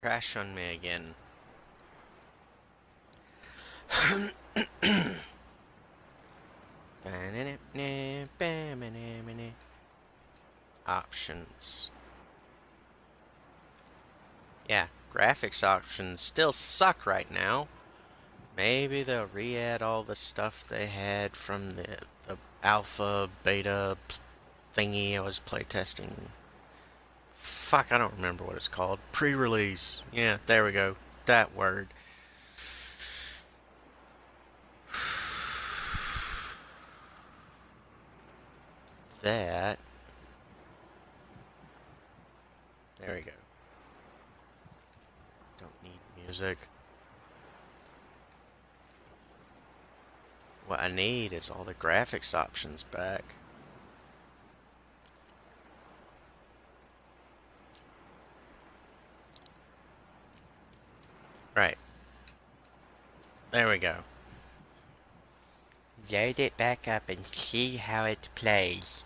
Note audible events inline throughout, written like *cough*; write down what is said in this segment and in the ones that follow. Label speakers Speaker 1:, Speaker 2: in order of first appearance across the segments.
Speaker 1: Crash on me again. *coughs* Options. Yeah, graphics options still suck right now. Maybe they'll re-add all the stuff they had from the, the alpha, beta thingy I was playtesting. Fuck, I don't remember what it's called. Pre-release. Yeah, there we go. That word. *sighs* That. There we go. Don't need music. What I need is all the graphics options back. Right. There we go. Load it back up and see how it plays.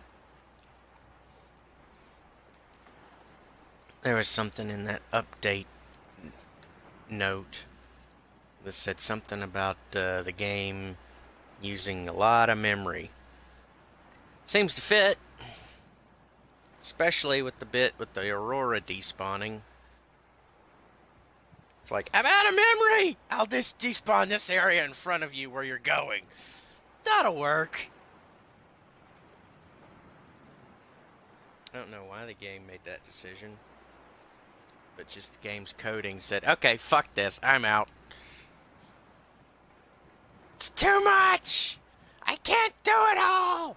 Speaker 1: There was something in that update note that said something about uh, the game using a lot of memory. Seems to fit. Especially with the bit with the Aurora despawning. It's like, I'm out of memory! I'll just despawn this area in front of you where you're going. That'll work. I don't know why the game made that decision. But just the game's coding said, okay, fuck this, I'm out. It's too much! I can't do it all!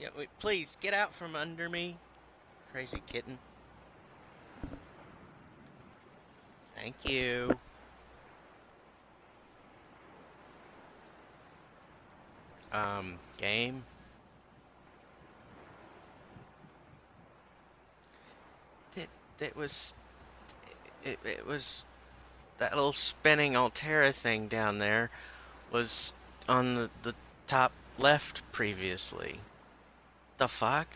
Speaker 1: Yeah, wait, please, get out from under me. Crazy kitten. Thank you. Um, game. It, it was, it, it was that little spinning Alterra thing down there was on the, the top left previously. The fuck?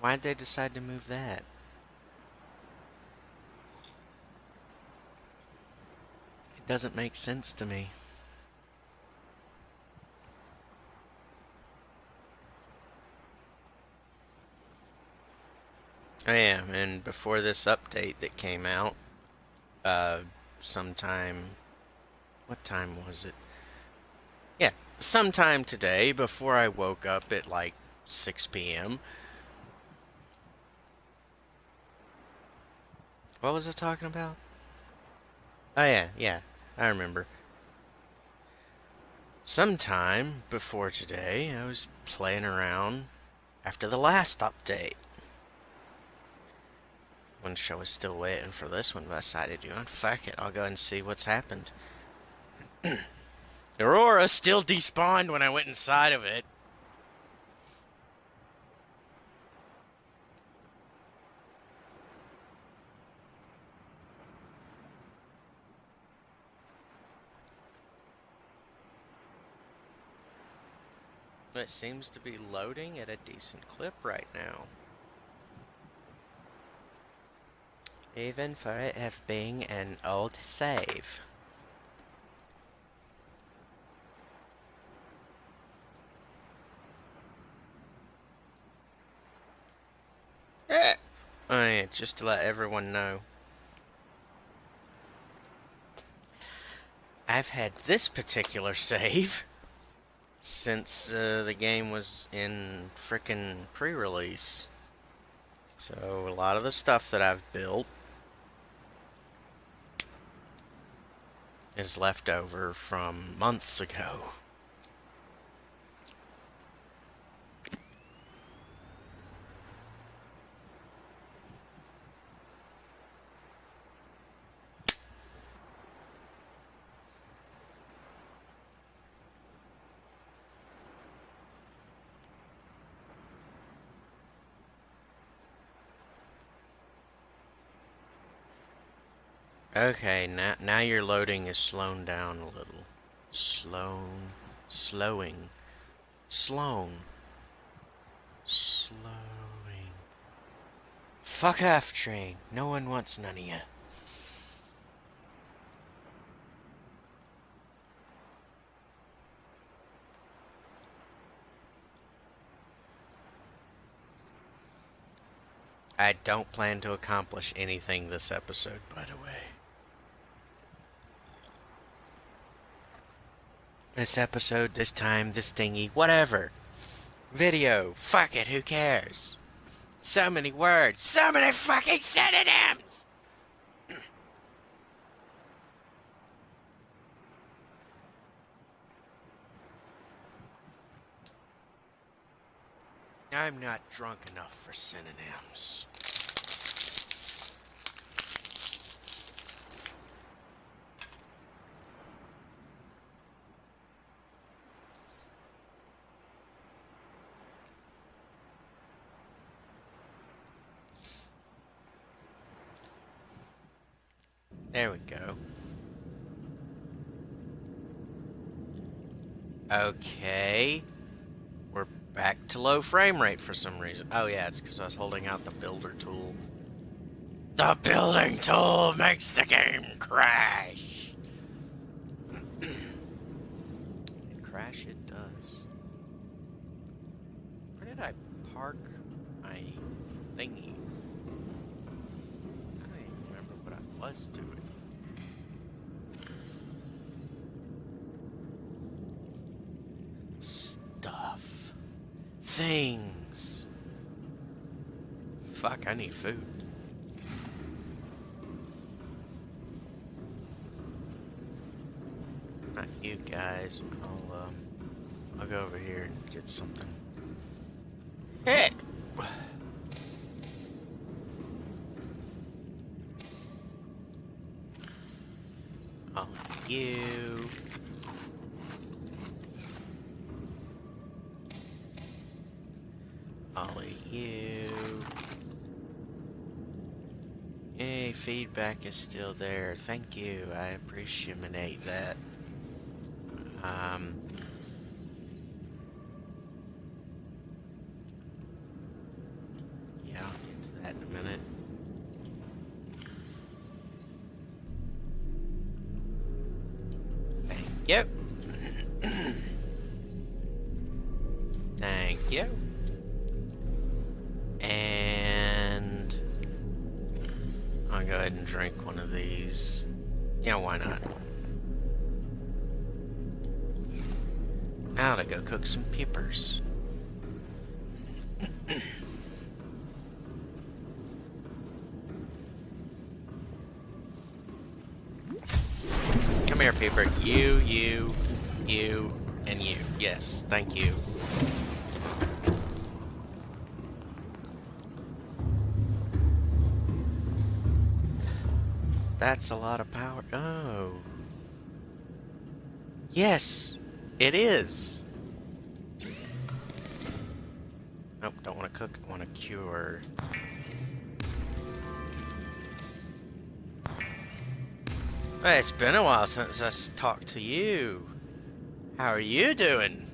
Speaker 1: Why'd they decide to move that? Doesn't make sense to me. I am, and before this update that came out, uh, sometime. What time was it? Yeah, sometime today before I woke up at like 6 p.m. What was I talking about? Oh, yeah, yeah, I remember. Sometime before today, I was playing around after the last update one show was still waiting for this one, but I decided, you know, fuck it, I'll go and see what's happened. *clears throat* Aurora still despawned when I went inside of it. It seems to be loading at a decent clip right now. even for it have an old save. Eh. Oh yeah, just to let everyone know. I've had this particular *laughs* save since uh, the game was in frickin' pre-release. So a lot of the stuff that I've built is left over from months ago. Okay, now, now your loading is slowing down a little. Slow, slowing, slown, slowing. Fuck off, train. No one wants none of you. I don't plan to accomplish anything this episode, by the way. This episode, this time, this thingy, whatever. Video, fuck it, who cares? So many words, so many fucking synonyms! *clears throat* I'm not drunk enough for synonyms. There we go. Okay. We're back to low frame rate for some reason. Oh yeah, it's because I was holding out the builder tool. The building tool makes the game crash! crash it does. Where did I park my thingy? I don't even remember what I was doing. Stuff. Things. Fuck, I need food. Not you guys. I'll um I'll go over here and get something. Hey! I'll you. Ollie, you. Feedback is still there. Thank you. I appreciate that. Um. Yeah, I'll get to that in a minute. Thank you. *clears throat* Thank you. Drink one of these. Yeah, why not? Now to go cook some peepers. Come here, Peeper. You, you, you, and you. Yes, thank you. That's a lot of power. Oh. Yes, it is. Nope, don't want to cook. I want to cure. Hey, it's been a while since I talked to you. How are you doing?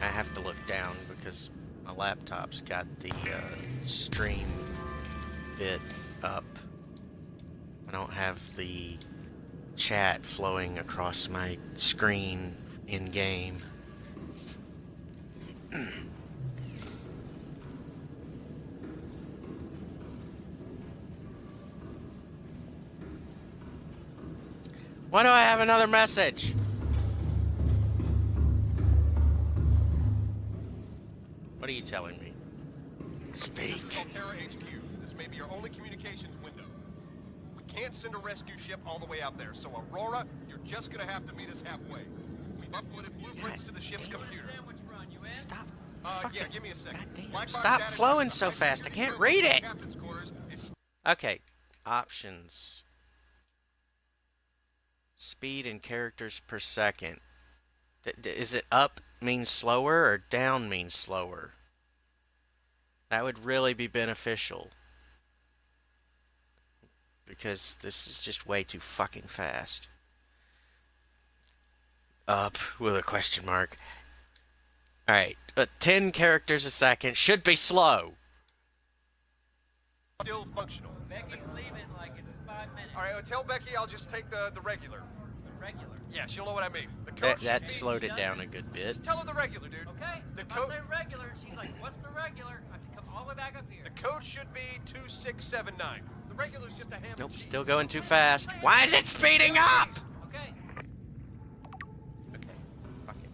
Speaker 1: I have to look down because my laptop's got the uh, stream bit up. I don't have the chat flowing across my screen in game. *clears throat* Why do I have another message? What are you telling me? Speak.
Speaker 2: This is Alterra HQ. This may be your only communications window. Can't send a rescue ship all the way out there, so Aurora, you're just gonna have to meet us halfway. We've uploaded blueprints to the ship's computer.
Speaker 1: Stop.
Speaker 2: Uh,
Speaker 1: fucking-
Speaker 2: yeah, give me a second.
Speaker 1: Stop flowing so fast. I can't read it.
Speaker 2: Captain's quarters. It's
Speaker 1: Okay. Options. Speed and characters per second. D- is it up means slower or down means slower? That would really be beneficial. Because this is just way too fucking fast. Up with a question mark. Alright, uh, 10 characters a second should be slow.
Speaker 2: still functional.
Speaker 3: Becky's leaving like in five minutes.
Speaker 2: All right, well, tell Becky I'll just take the, the regular.
Speaker 3: The regular.
Speaker 2: Yeah, she'll know what I mean. The coach
Speaker 1: That, that slowed it down a good bit.
Speaker 2: Just tell her the regular, dude.
Speaker 3: Okay.
Speaker 2: The
Speaker 3: if I say regular, she's like, "What's the regular?" I have to come all the way back up here.
Speaker 2: The code should be 2679. The regular's just a ham
Speaker 1: Nope, still going too fast. Why is it speeding up?
Speaker 3: Okay.
Speaker 1: Okay, fuck it.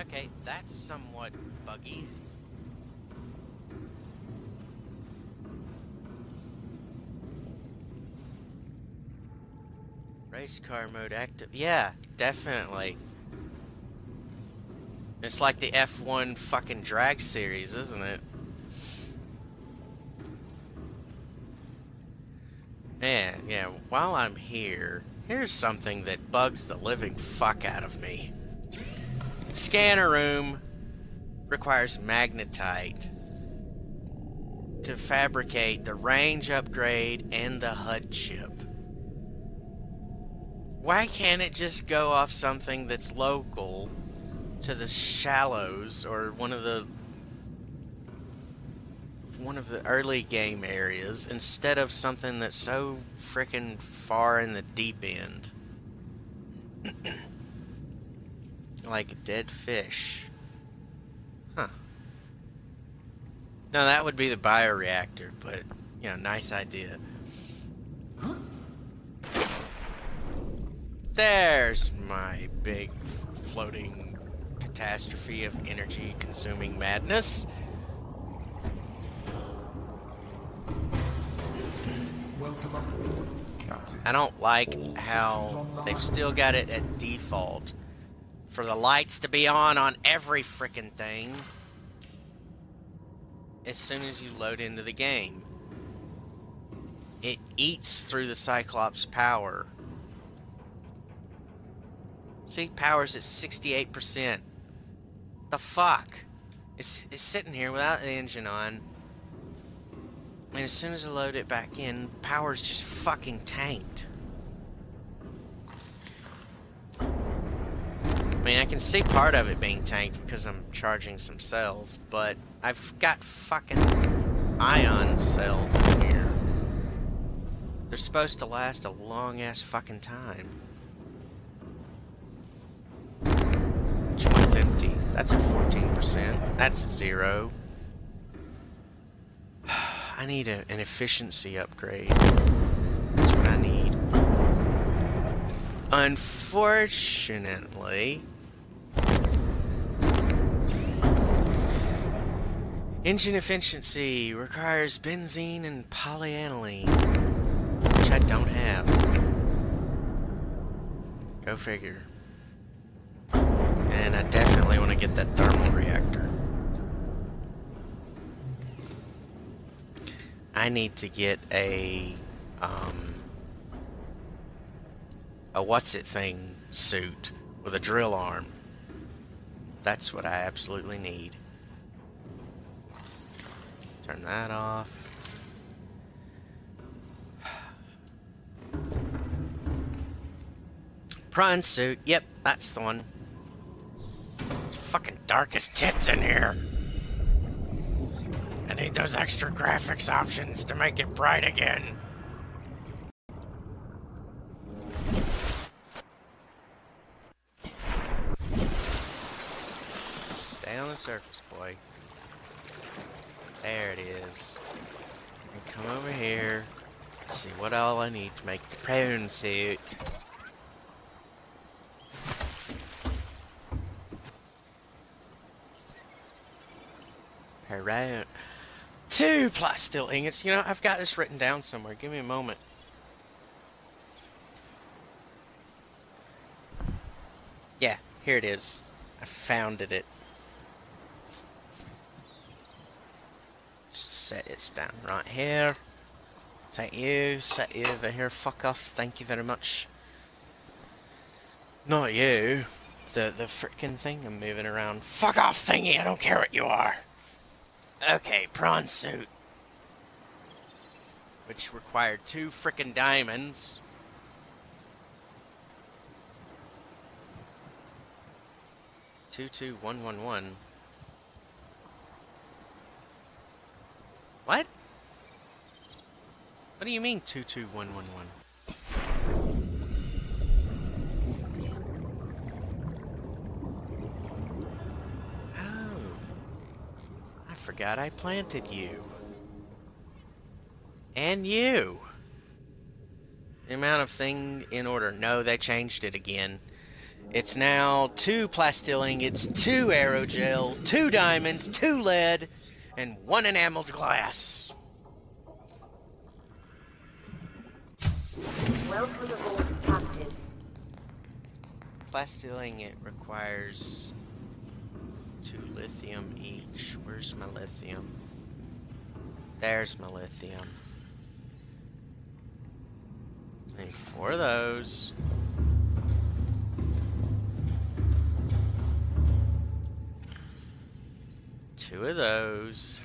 Speaker 1: Okay, that's somewhat buggy. Race car mode active. Yeah, definitely. It's like the F1 fucking drag series, isn't it? Man, yeah, while I'm here, here's something that bugs the living fuck out of me. Scanner room requires magnetite to fabricate the range upgrade and the HUD chip. Why can't it just go off something that's local to the shallows or one of the one of the early game areas instead of something that's so freaking far in the deep end. *clears throat* like dead fish. Huh. No, that would be the bioreactor, but, you know, nice idea. There's my big floating catastrophe of energy consuming madness.
Speaker 4: Welcome aboard, Captain.
Speaker 1: I don't like how they've still got it at default for the lights to be on on every frickin' thing as soon as you load into the game. It eats through the Cyclops power. See, power's at 68%. The fuck? It's, it's sitting here without the engine on. And as soon as I load it back in, power's just fucking tanked. I mean, I can see part of it being tanked because I'm charging some cells, but I've got fucking ion cells in here. They're supposed to last a long ass fucking time. One's empty? That's a 14%. That's zero. *sighs* I need a, an efficiency upgrade. That's what I need. Unfortunately, engine efficiency requires benzene and polyaniline, which I don't have. Go figure. And I definitely want to get that thermal reactor. I need to get a um a what's it thing suit with a drill arm. That's what I absolutely need. Turn that off. Prawn suit. Yep, that's the one. Fucking dark as tits in here. I need those extra graphics options to make it bright again. Stay on the surface, boy. There it is. And come over here. See what all I need to make the prawn suit. Around two plasteel ingots. You know, I've got this written down somewhere. Give me a moment. Yeah, here it is. I found it. Set it down right here. Take you, set you over here. Fuck off. Thank you very much. Not you. The the frickin' thing I'm moving around. Fuck off, thingy. I don't care what you are. Okay, prawn suit. Which required two frickin' diamonds. 22111. What? What do you mean 22111? Oh. I forgot I planted you. And you. The amount of thing in order. No, they changed it again. It's now two plastilling, it's two aerogel, two diamonds, two lead, and one enameled glass.
Speaker 5: Welcome aboard, Captain.
Speaker 1: Plastilling, it requires lithium each. Where's my lithium? There's my lithium. Need four of those. Two of those.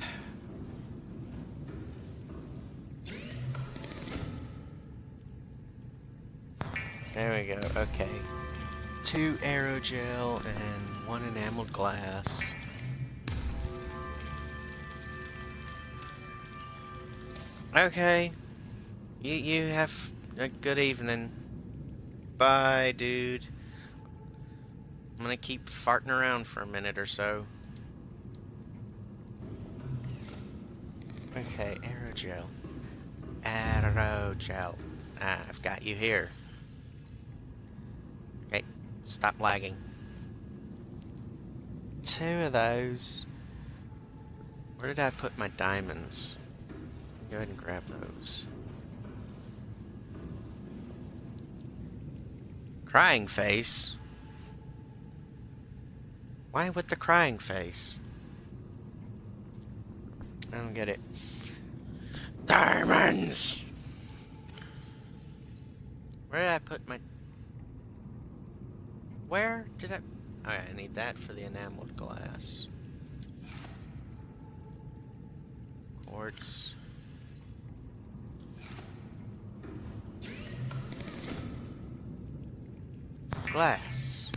Speaker 1: *sighs* There we go, okay. Two aerogel and one enameled glass. Okay. You you have a good evening. Bye, dude. I'm gonna keep farting around for a minute or so. Okay, aerogel. Aerogel. Ah, I've got you here. Stop lagging. Two of those. Where did I put my diamonds? Go ahead and grab those. Crying face? Why with the crying face? I don't get it. Diamonds! Where did I put my... Where did I... Alright, I need that for the enameled glass. Quartz. Glass.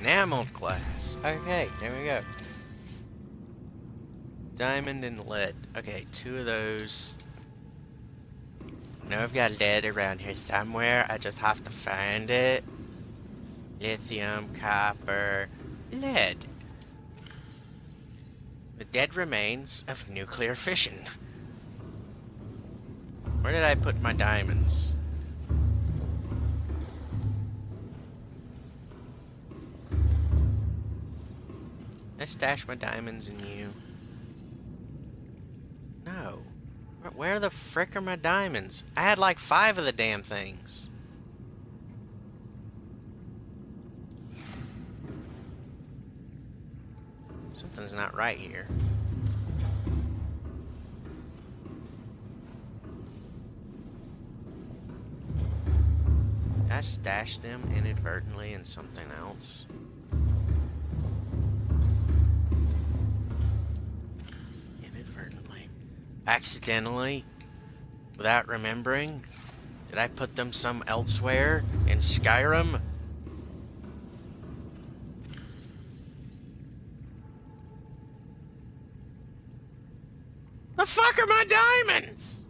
Speaker 1: Enameled glass. Okay, there we go. Diamond and lead. Okay, two of those. I know I've got lead around here somewhere. I just have to find it. Lithium, copper, lead. The dead remains of nuclear fission. Where did I put my diamonds? I stash my diamonds in you. No. Where- the frick are my diamonds? I had like five of the damn things. Something's not right here. Did I stashed them inadvertently in something else. Accidentally. Without remembering. Did I put them some elsewhere in Skyrim? The fuck are my diamonds?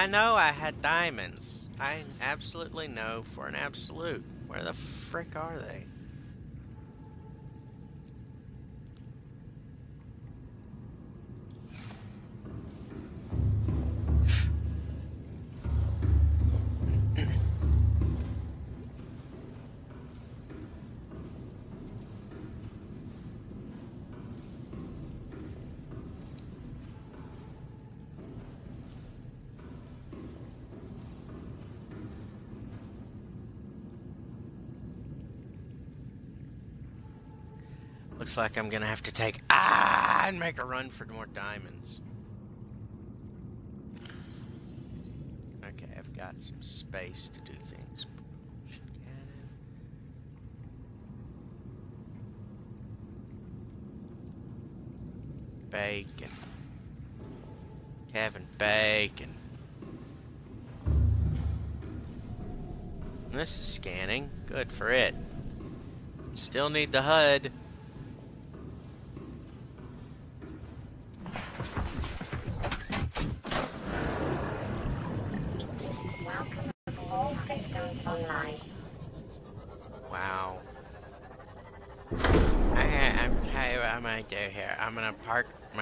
Speaker 1: I know I had diamonds. I absolutely know for an absolute. Where the frick are they? Looks like I'm gonna have to take ah and make a run for more diamonds. Okay, I've got some space to do things. Bacon. Kevin Bacon. This is scanning. Good for it. Still need the HUD.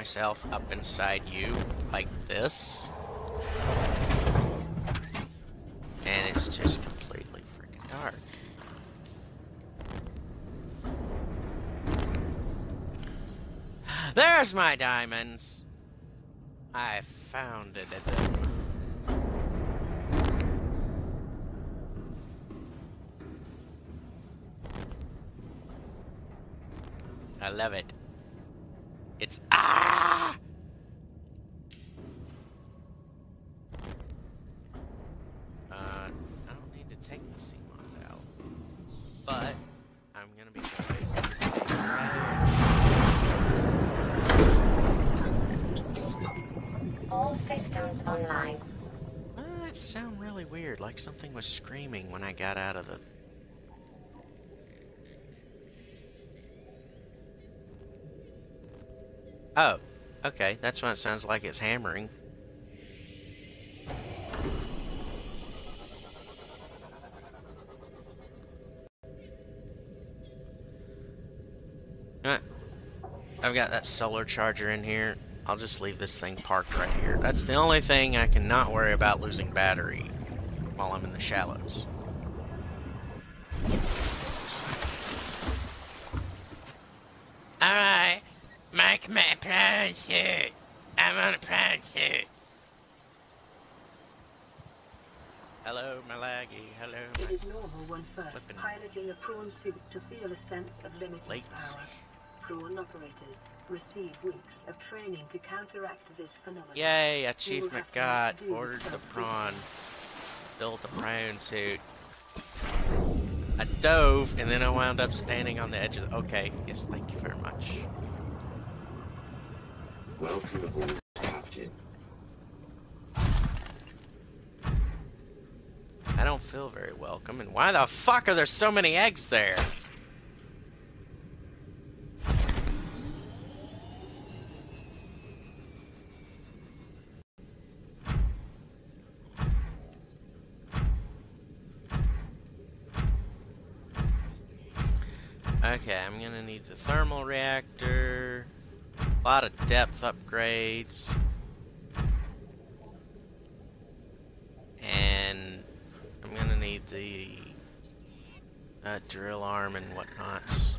Speaker 1: Myself up inside you like this. And it's just completely freaking dark. There's my diamonds! I found it at the I love it. It's ah. Uh, I don't need to take the Seamoth out, but I'm gonna be.
Speaker 5: All systems online.
Speaker 1: Uh, that sound really weird, like something was screaming when I got out of the. Oh, okay, that's what it sounds like it's hammering. I've got that solar charger in here. I'll just leave this thing parked right here. That's the only thing I can not worry about losing battery while I'm in the shallows. Alright, make my prawn suit. I'm on a prawn suit. Hello, my laggy. Hello,
Speaker 6: It
Speaker 1: my
Speaker 6: is normal when first
Speaker 1: Flippin'
Speaker 6: piloting a prawn suit to feel a sense of limitless
Speaker 1: latency.
Speaker 6: power. Prawn operators receive weeks of training to counteract this phenomenon.
Speaker 1: Yay, achievement
Speaker 6: have
Speaker 1: got.
Speaker 6: make do with
Speaker 1: Ordered the
Speaker 6: self-discipline.
Speaker 1: prawn. Built a prawn suit. I dove, and then I wound up standing on the edge of the... Okay, yes, thank you very much.
Speaker 7: Welcome aboard, Captain.
Speaker 1: I don't feel very welcome, and why the fuck are there so many eggs there? Okay, I'm gonna need the thermal reactor, a lot of depth upgrades, and I'm gonna need the uh, drill arm and whatnots.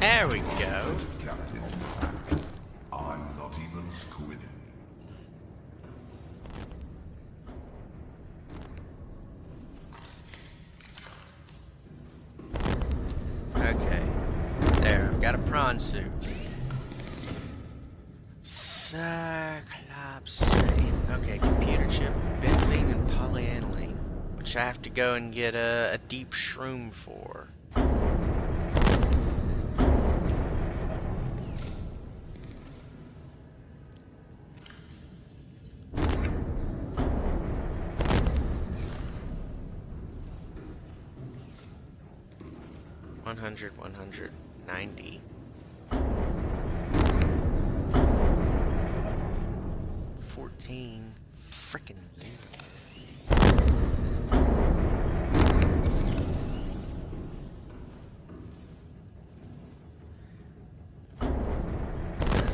Speaker 1: There we go.
Speaker 4: Captain. I'm not even squidding.
Speaker 1: Okay. There, I've got a prawn suit. Cyclops. Okay, computer chip, benzene, and polyaniline. Which I have to go and get a, a deep shroom for. One hundred, one hundred, ninety. Fourteen frickin' zero. I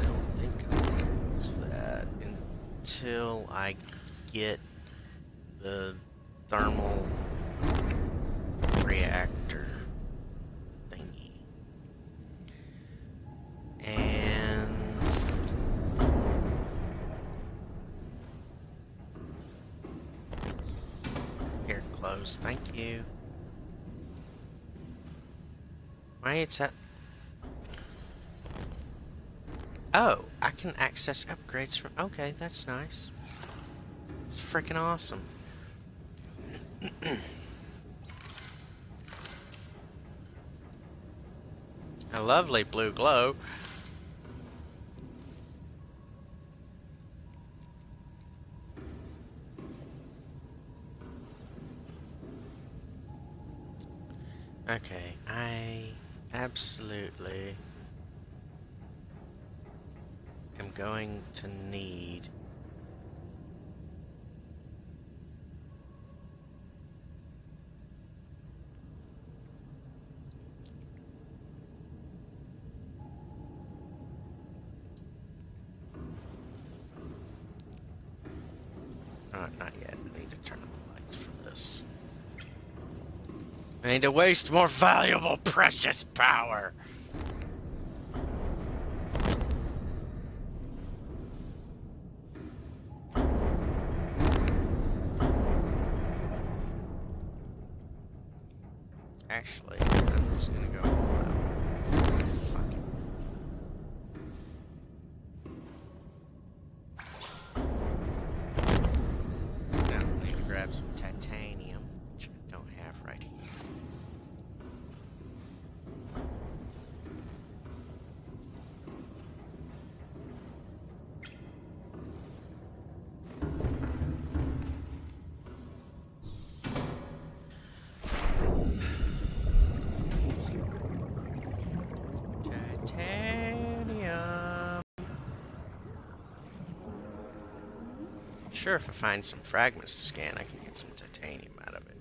Speaker 1: don't think I'm gonna use that until I get the thermal reactor thingy. And here, close. Thank you. Why it's? Oh, I can access upgrades from... Okay, that's nice. It's freaking awesome. *clears throat* A lovely blue glow. Okay, absolutely. Am going to need Uh, not yet. I need to turn on the lights for this. I need to waste more valuable, precious power. Sure, if I find some fragments to scan, I can get some titanium out of it.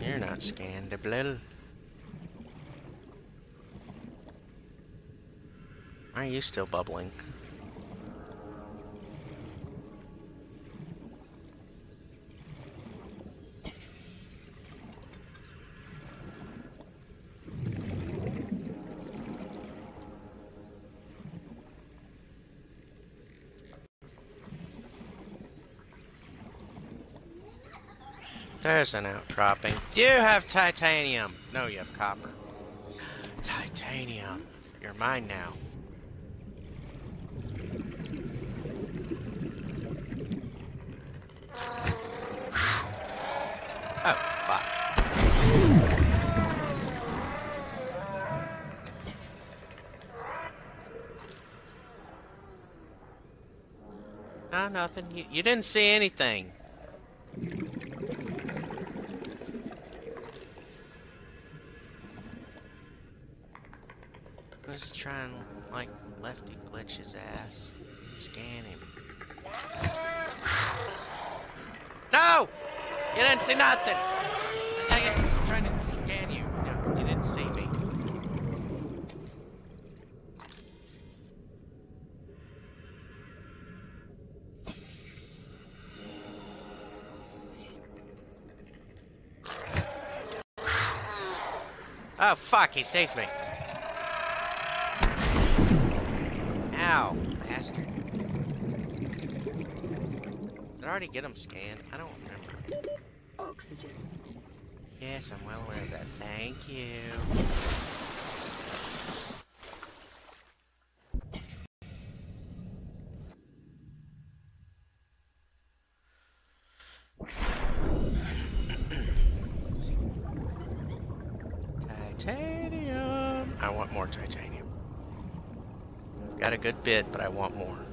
Speaker 1: You're not scannable. Why are you still bubbling? There's an outcropping. Do you have titanium? No, you have copper. Titanium. You're mine now. Oh, fuck. No, nothing. You, you didn't see anything. Let's try and, like, lefty glitch his ass. Scan him. No! You didn't see nothing! I was trying to scan you. No, you didn't see me. Oh, fuck, he saves me. Ow, bastard. Did I already get him scanned? I don't remember.
Speaker 6: Oxygen.
Speaker 1: Yes, I'm well aware of that. Thank you. Titanium. I want more titanium. Got a good bit, but I want more.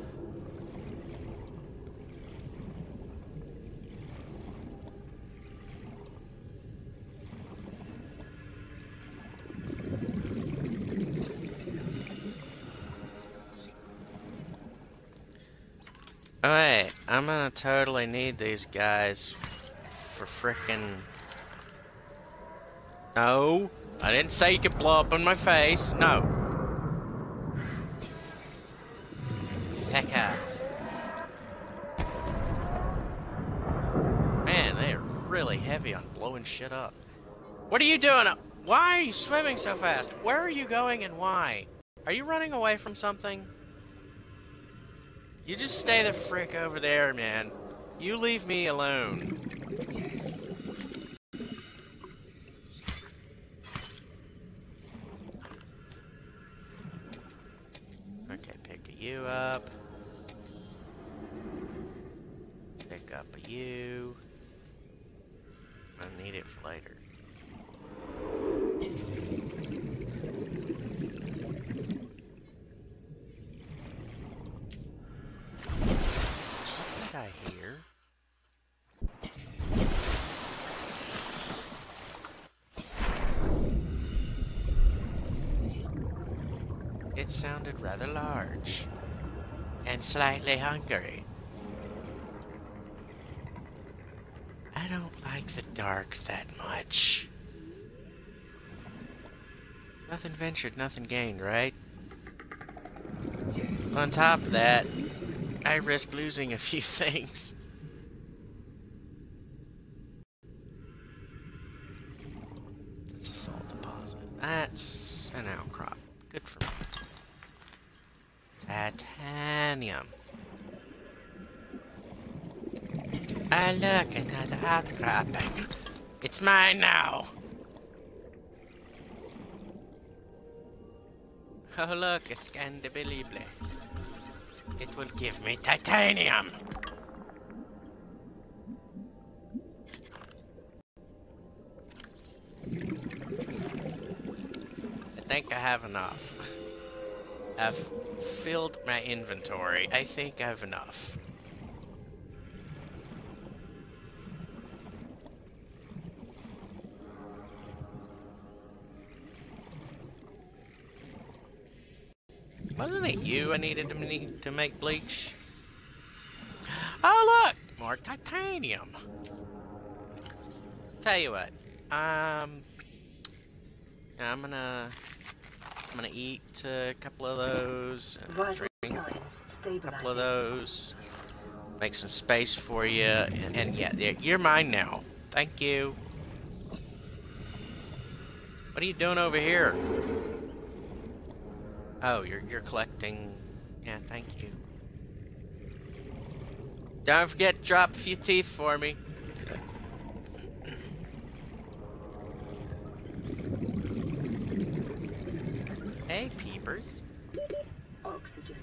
Speaker 1: Alright, I'm gonna totally need these guys for frickin' No, I didn't say you could blow up in my face. No. shit up. What are you doing? Why are you swimming so fast? Where are you going and why? Are you running away from something? You just stay the frick over there, man. You leave me alone. Okay, pick you up. Pick up you. I need it for later. What did I hear? It sounded rather large and slightly hungry. I don't like the dark that much. Nothing ventured, nothing gained, right? On top of that, I risk losing a few *laughs* things. That's a salt deposit. That's an outcrop. Good for me. Titanium. Ah, look, another outcropping. It's mine now. *laughs* Oh, look, a scandabilible. It will give me titanium. I think I have enough. *laughs* I've filled my inventory. I think I have enough. It you I needed to, need to make bleach? Oh look! More titanium! Tell you what, um... I'm gonna... I'm gonna eat a couple of those, drink a couple of those, make some space for you, and, and yeah, yeah, you're mine now. Thank you. What are you doing over here? Oh, you're you're collecting. Yeah, thank you. Don't forget to drop a few teeth for me. Hey, peepers.
Speaker 6: Oxygen.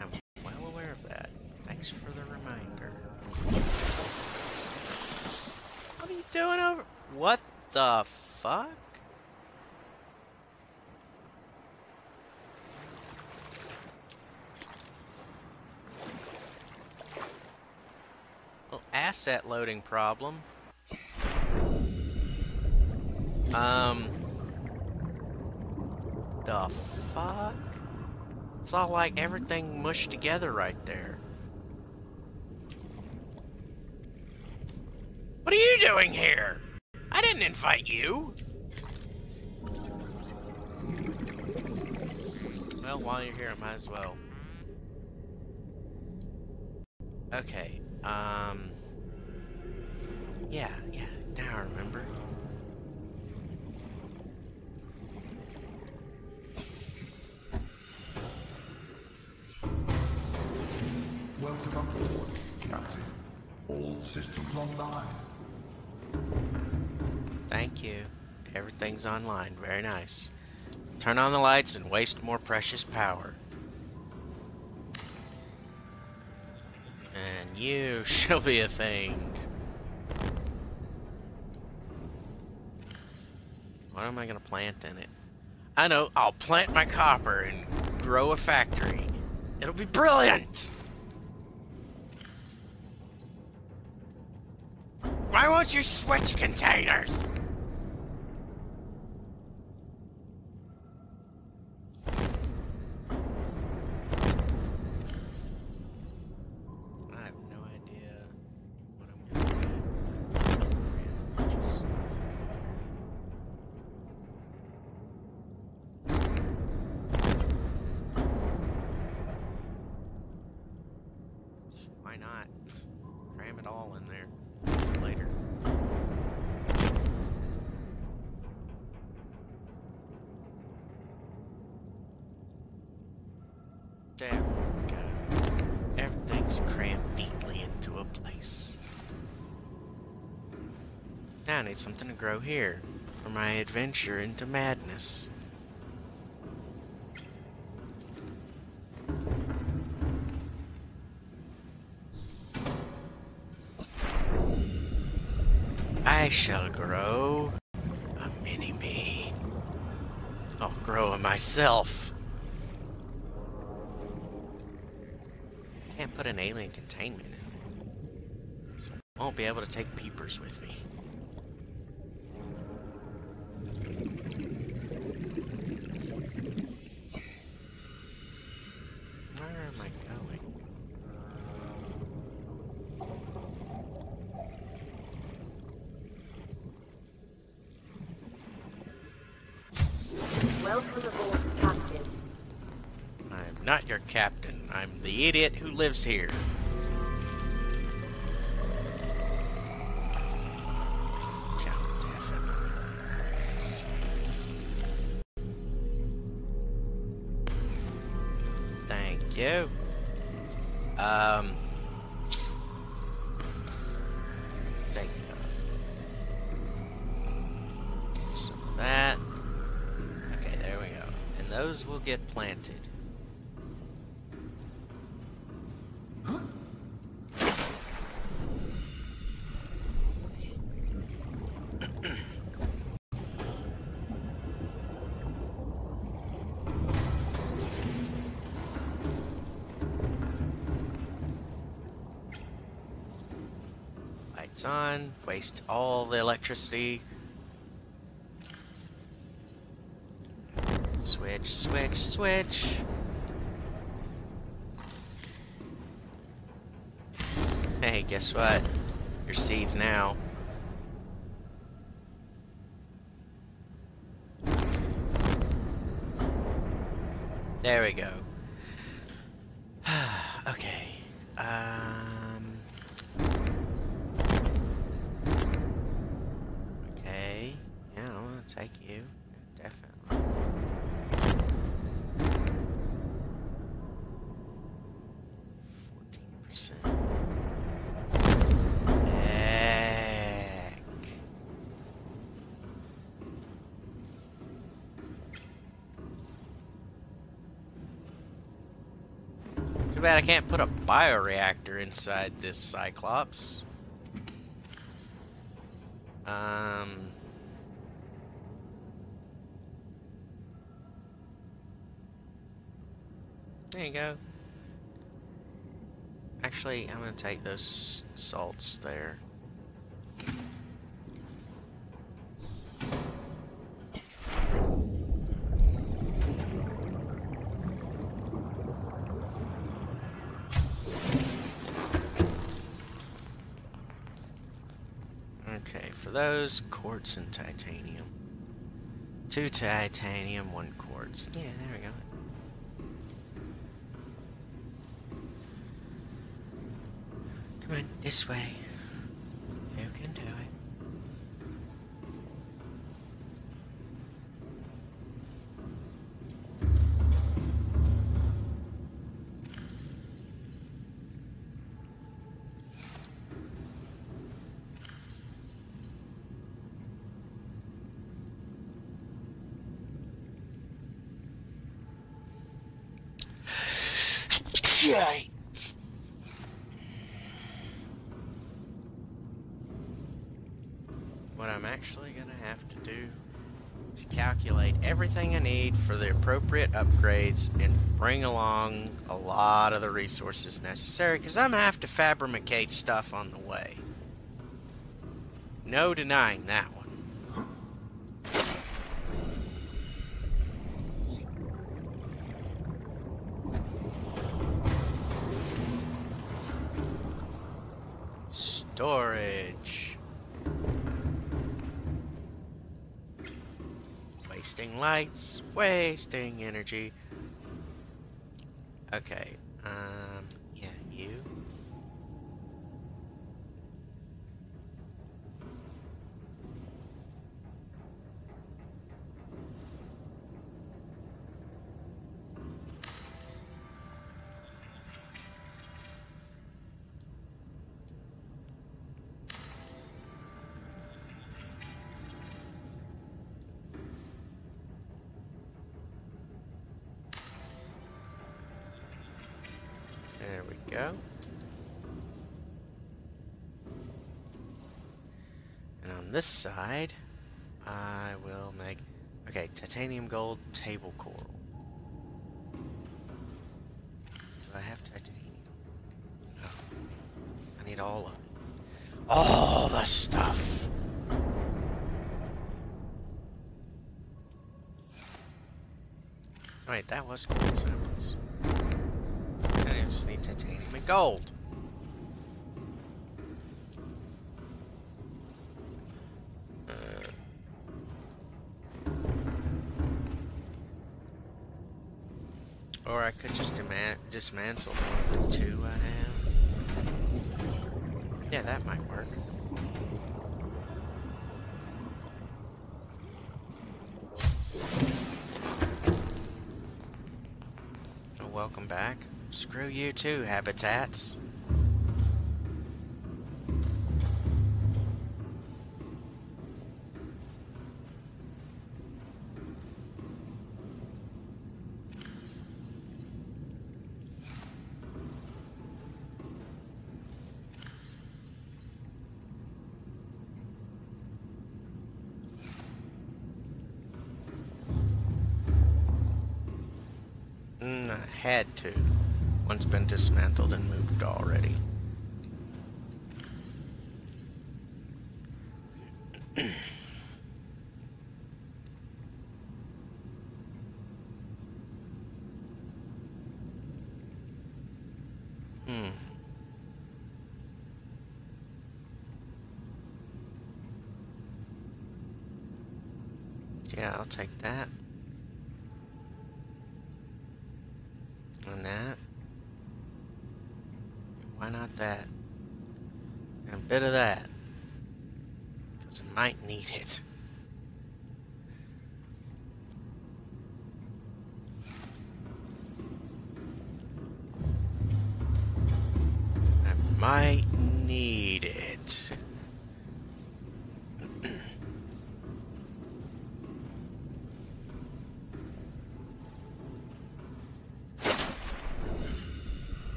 Speaker 1: I'm well aware of that. Thanks for the reminder. What are you doing over? What the fuck? Well, asset loading problem. Um. The fuck? It's all like everything mushed together right there. What are you doing here? I didn't invite you. Well, while you're here, I might as well. Okay, um... Yeah, yeah, now I remember.
Speaker 4: Welcome aboard, Captain. All systems online.
Speaker 1: Thank you. Everything's online. Very nice. Turn on the lights and waste more precious power. And you *laughs* shall be a thing. What am I gonna plant in it? I know, I'll plant my copper and grow a factory. It'll be brilliant! Why won't you switch containers? Something to grow here for my adventure into madness. I shall grow a mini-me. I'll grow a myself. Can't put an alien containment in. So I won't be able to take peepers with me. Idiot who lives here. Waste all the electricity. Switch, switch, switch. Hey, guess what? Your seeds now. There we go. okay. Um. Okay. Yeah, I want to take you. Definitely. Fourteen percent. Heck. Too bad I can't put a bioreactor inside this Cyclops. Um. There you go. Actually, I'm gonna take those salts there. Those, quartz and titanium. Two titanium, one quartz. Yeah, there we go. Come on, this way. You can do it. Shite. What I'm actually going to have to do is calculate everything I need for the appropriate upgrades and bring along a lot of the resources necessary because I'm going to have to fabricate stuff on the way. No denying that wasting energy. Okay, this side, I will make... Okay, titanium gold table coral. Do I have titanium? No. I need all of it. All the stuff! Alright, that was gold samples. I just need titanium and gold. Dismantle the two I uh, have. Yeah, that might work. Oh, welcome back. Screw you too, habitats. Had to. One's been dismantled and moved already. hmm. Yeah, I'll take that. And that. Why not that? And a bit of that. Because I might need it. I might need it.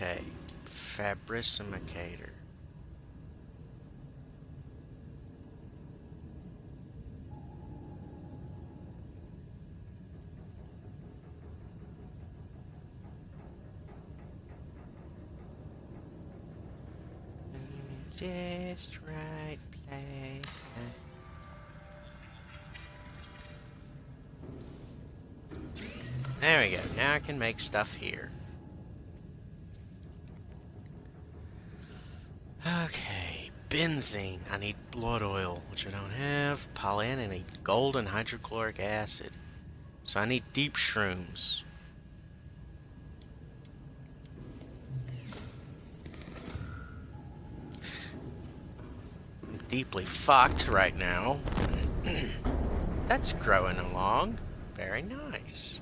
Speaker 1: Okay, Fabricimacator. Just right place. There we go. Now I can make stuff here. Okay, benzene. I need blood oil, which I don't have. Pollen, I need gold and hydrochloric acid. So I need deep shrooms. I'm deeply fucked right now. *clears throat* That's growing along. Very nice.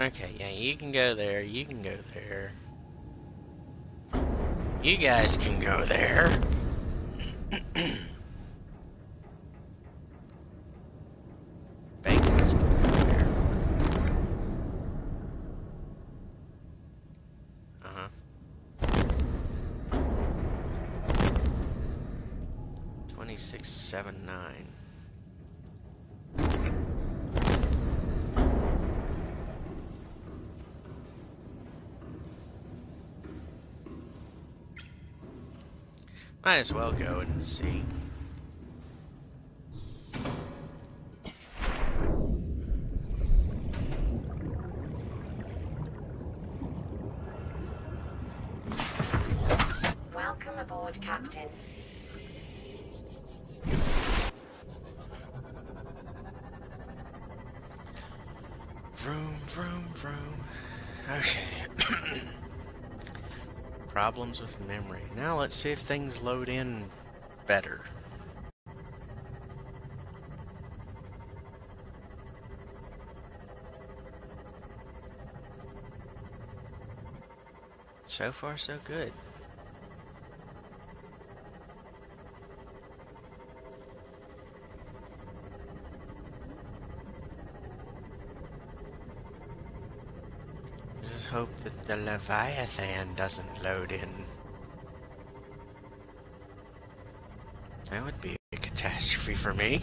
Speaker 1: Okay, yeah, you can go there, you can go there. You guys can go there. *clears throat* Bacon's can go there. Uh-huh. Twenty-six, seven, nine. Might as well go and see. Problems with memory. Now let's see if things load in better. So far, so good. The Leviathan doesn't load in. That would be a catastrophe for me.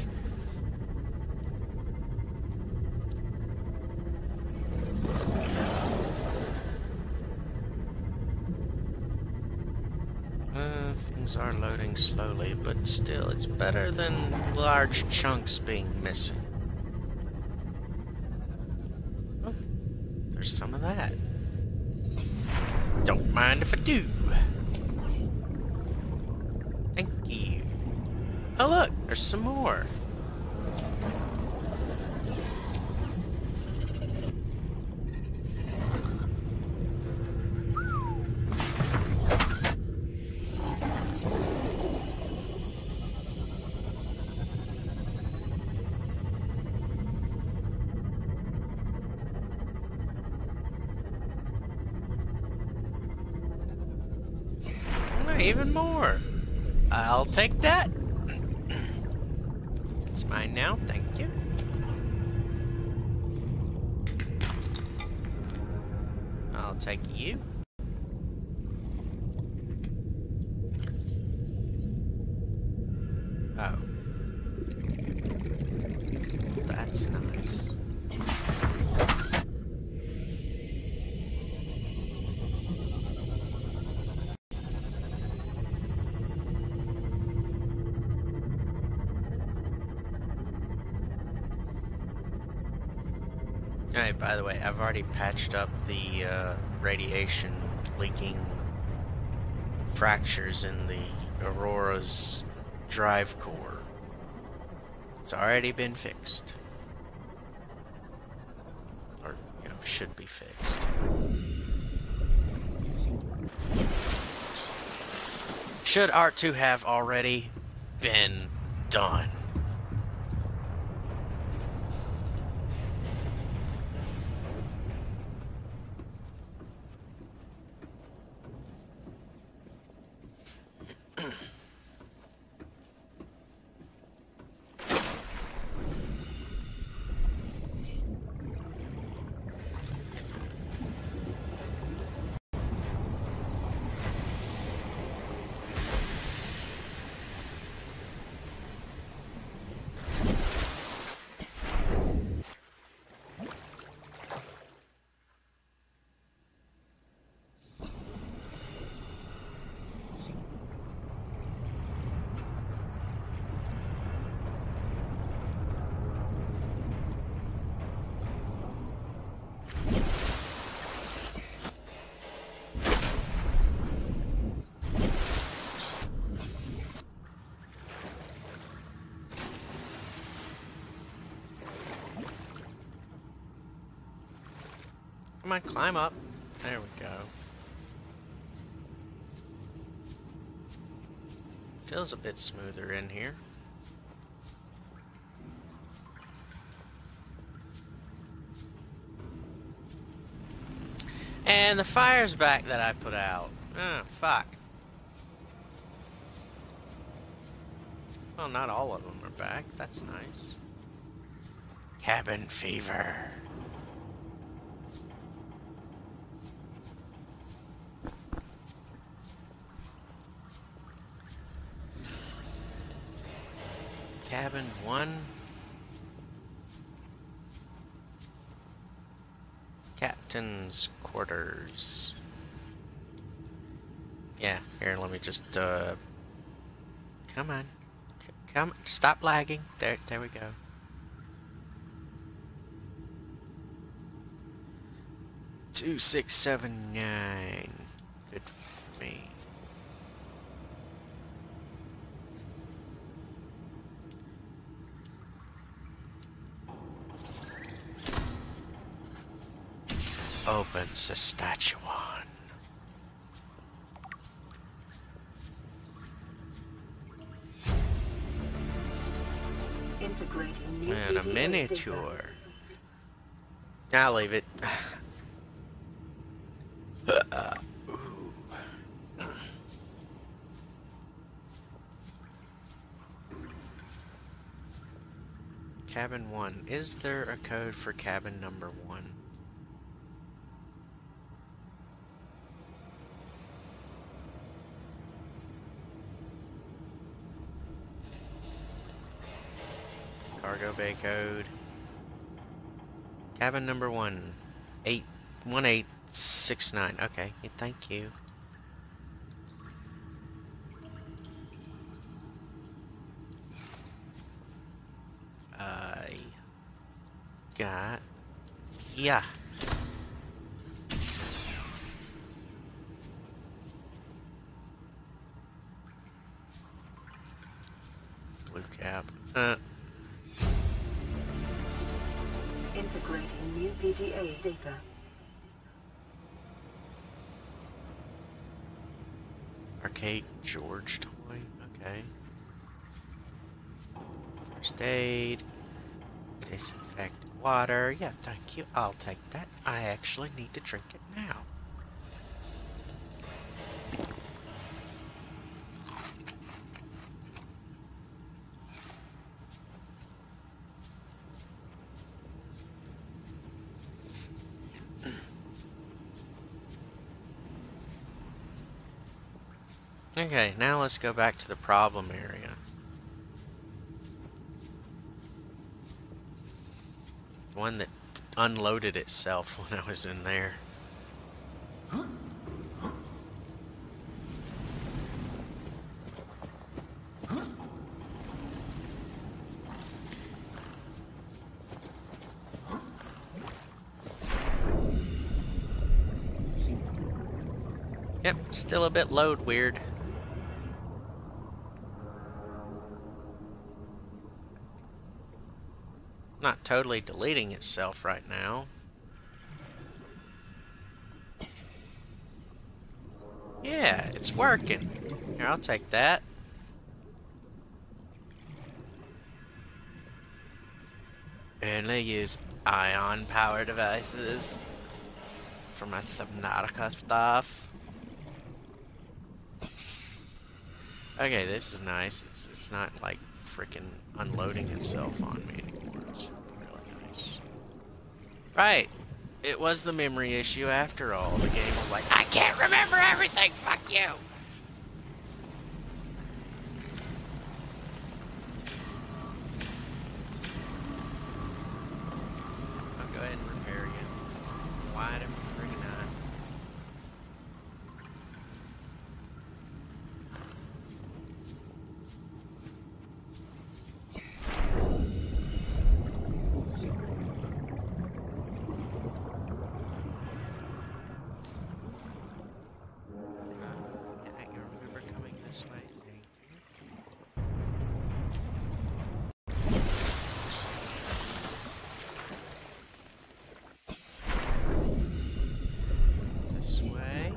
Speaker 1: Uh, things are loading slowly, but still, it's better than large chunks being missing. Oh, there's some of that. Don't mind if I do. Thank you. Oh look, there's some more. Patched up the uh, radiation leaking fractures in the Aurora's drive core. It's already been fixed. Or, you know, should be fixed. Should R2 have already been done? Come on, climb up. There we go. Feels a bit smoother in here. And the fire's back that I put out. Oh, fuck. Well, not all of them are back. That's nice. Cabin fever. Cabin one. Captain's quarters. Yeah, here, let me just, uh... Come on. C come, stop lagging. There, there we go. Two, six, seven, nine. Good for me. open Saskatchewan. Man, a miniature. I'll leave it. uh, *sighs* cabin 1. Is there a code for cabin number 1? survey code. Cabin number one, eight one eight six nine. Okay, thank you. I got yeah.
Speaker 6: Data.
Speaker 1: arcade Gorge toy. Okay. First aid. Disinfect water. Yeah, thank you. I'll take that. I actually need to drink it now. Okay, now let's go back to the problem area. The one that unloaded itself *laughs* when I was in there. Yep, still a bit load weird. Not totally deleting itself right now. Yeah, it's working. Here, I'll take that. And they use ion power devices for my Subnautica stuff. Okay, this is nice. It's it's not like freaking unloading itself on me anymore. It's really nice. Right. It was the memory issue after all. The game was like, I can't remember everything. Fuck you. I'll go ahead and repair again. Why the friggin' not? Yeah, I can remember coming this way. Thank you. This way.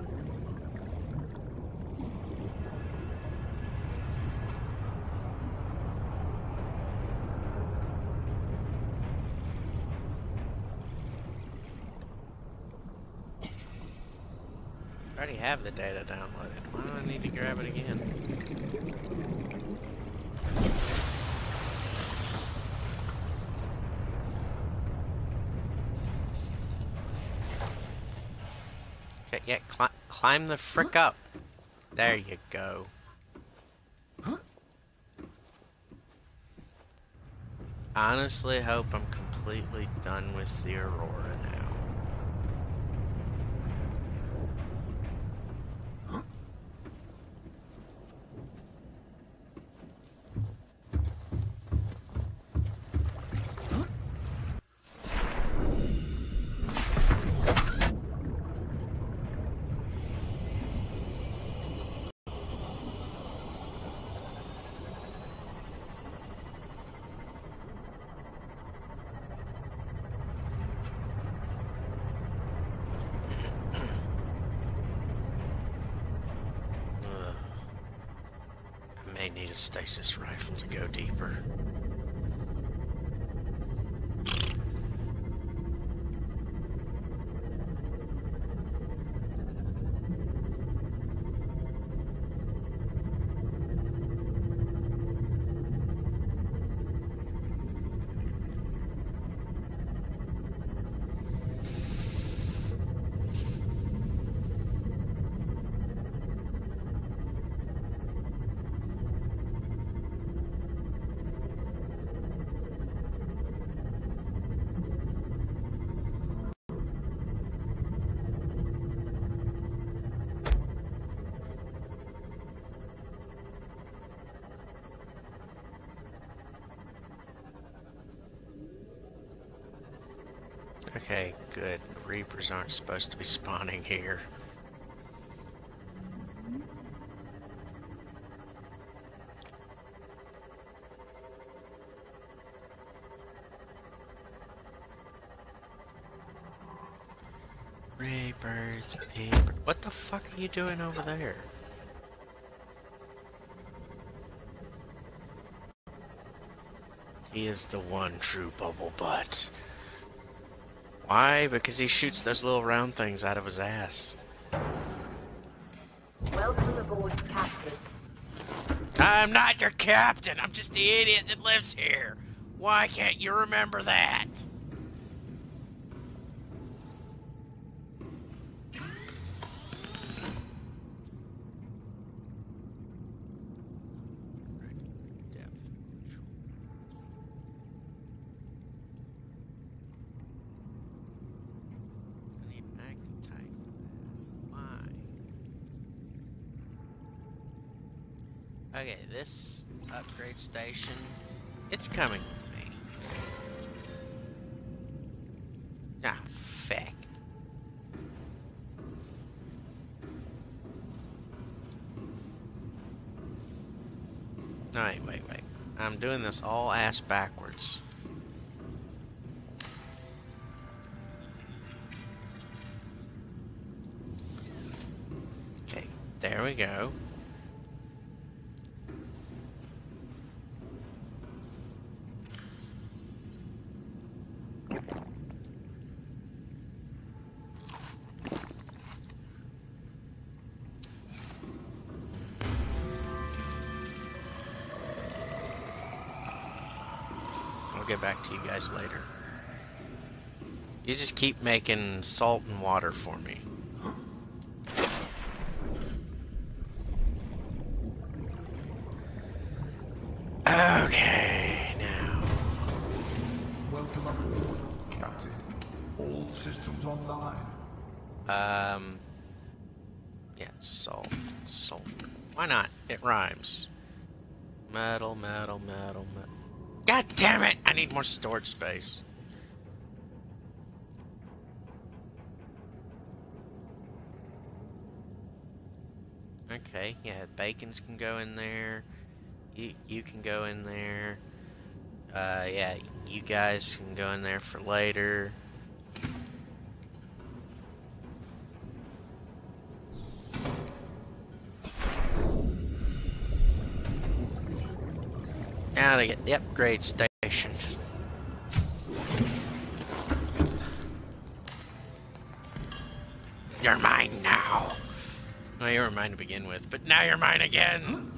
Speaker 1: I already have the data downloaded. Why do I need to grab it again? Okay, yeah, cli climb the frick up. There you go. Honestly, hope I'm completely done with the Aurora Aren't supposed to be spawning here. Reapers. What the fuck are you doing over there? He is the one true bubble butt. Why? Because he shoots those little round things out of his ass.
Speaker 6: Welcome aboard, Captain.
Speaker 1: I'm not your captain. I'm just the idiot that lives here. Why can't you remember that? I need magnetite for that. Why? Okay, this upgrade station, it's coming with me. Ah, feck. No, wait, wait, wait. I'm doing this all ass backwards. Okay, there we go. Back to you guys later. You just keep making salt and water for me. Okay, now.
Speaker 4: Welcome aboard, Captain. All systems online.
Speaker 1: Um. Yeah, salt. Salt. Why not? It rhymes. Metal, metal, metal, metal. God damn it! I need more storage space. Okay, yeah, bacons can go in there. You you can go in there. Uh, yeah, you guys can go in there for later. Now to get the upgrade station. You're mine now. Well, you were mine to begin with, but now you're mine again.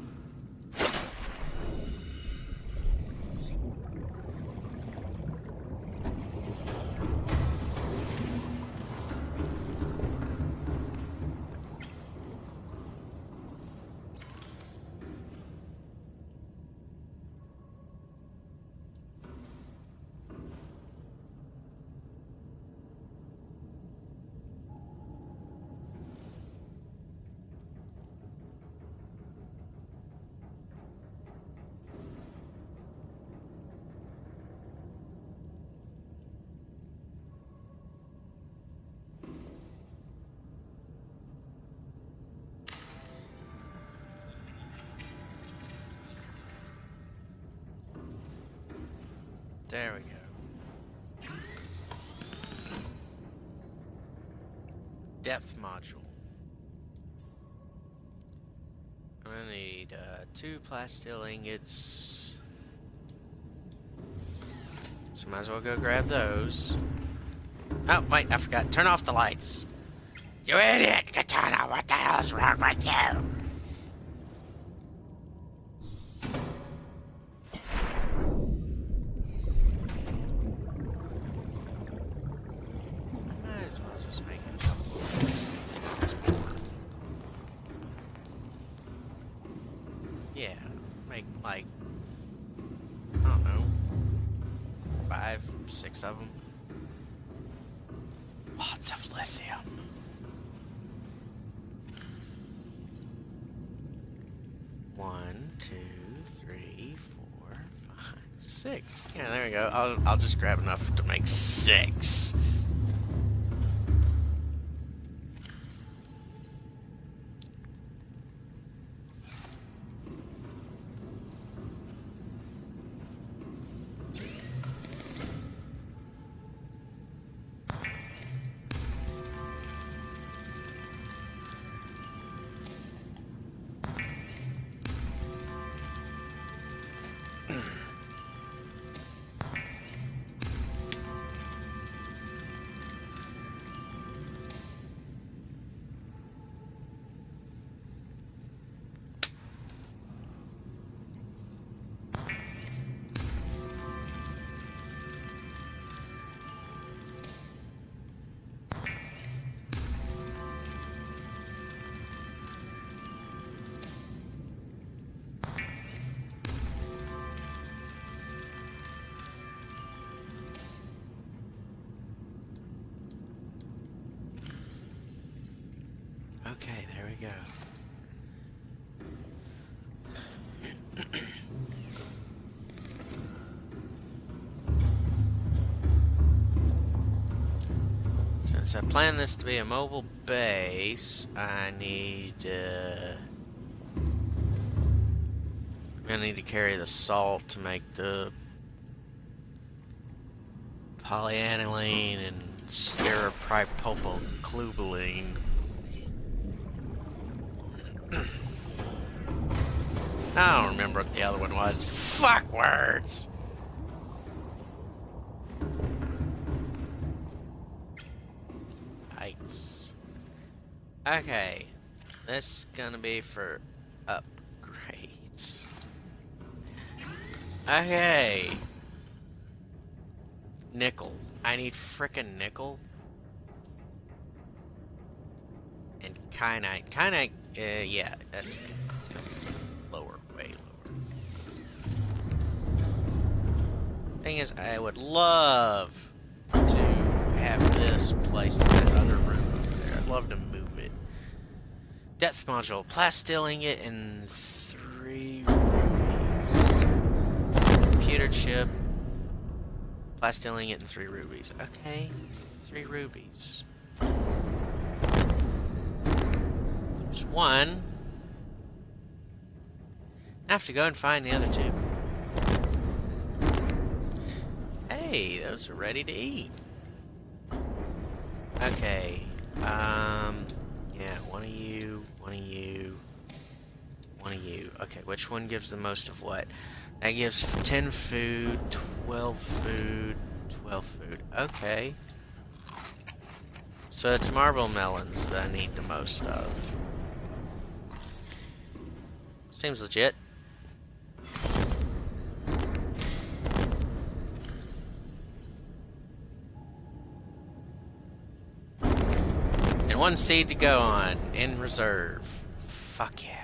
Speaker 1: Depth module. I'm gonna need uh, two plasteel ingots. So might as well go grab those. Oh, wait, I forgot. Turn off the lights. You idiot, Katana! What the hell's wrong with you? Of them. Lots of lithium. One, two, three, four, five, six. Yeah, there we go. I'll I'll just grab enough to make six. Plan this to be a mobile base, I need, uh... Gonna need to carry the salt to make the polyaniline and steropropylclubalene. *clears throat* I don't remember what the other one was. Fuck words! Okay. This is gonna be for upgrades. Okay. Nickel. I need frickin' nickel. And kyanite. Kyanite, uh, yeah, that's lower, way lower. Thing is, I would love to have this place in that other room over there. I'd love to. Depth module, plasteel ingot in three rubies. Computer chip, plasteel ingot in three rubies. Okay, three rubies. There's one. I have to go and find the other two. Hey, those are ready to eat. Okay, um, yeah, one of you, one of you, one of you. Okay, which one gives the most of what? That gives 10 food, 12 food, 12 food. Okay. So it's marble melons that I need the most of. Seems legit. And one seed to go on, in reserve. Fuck yeah.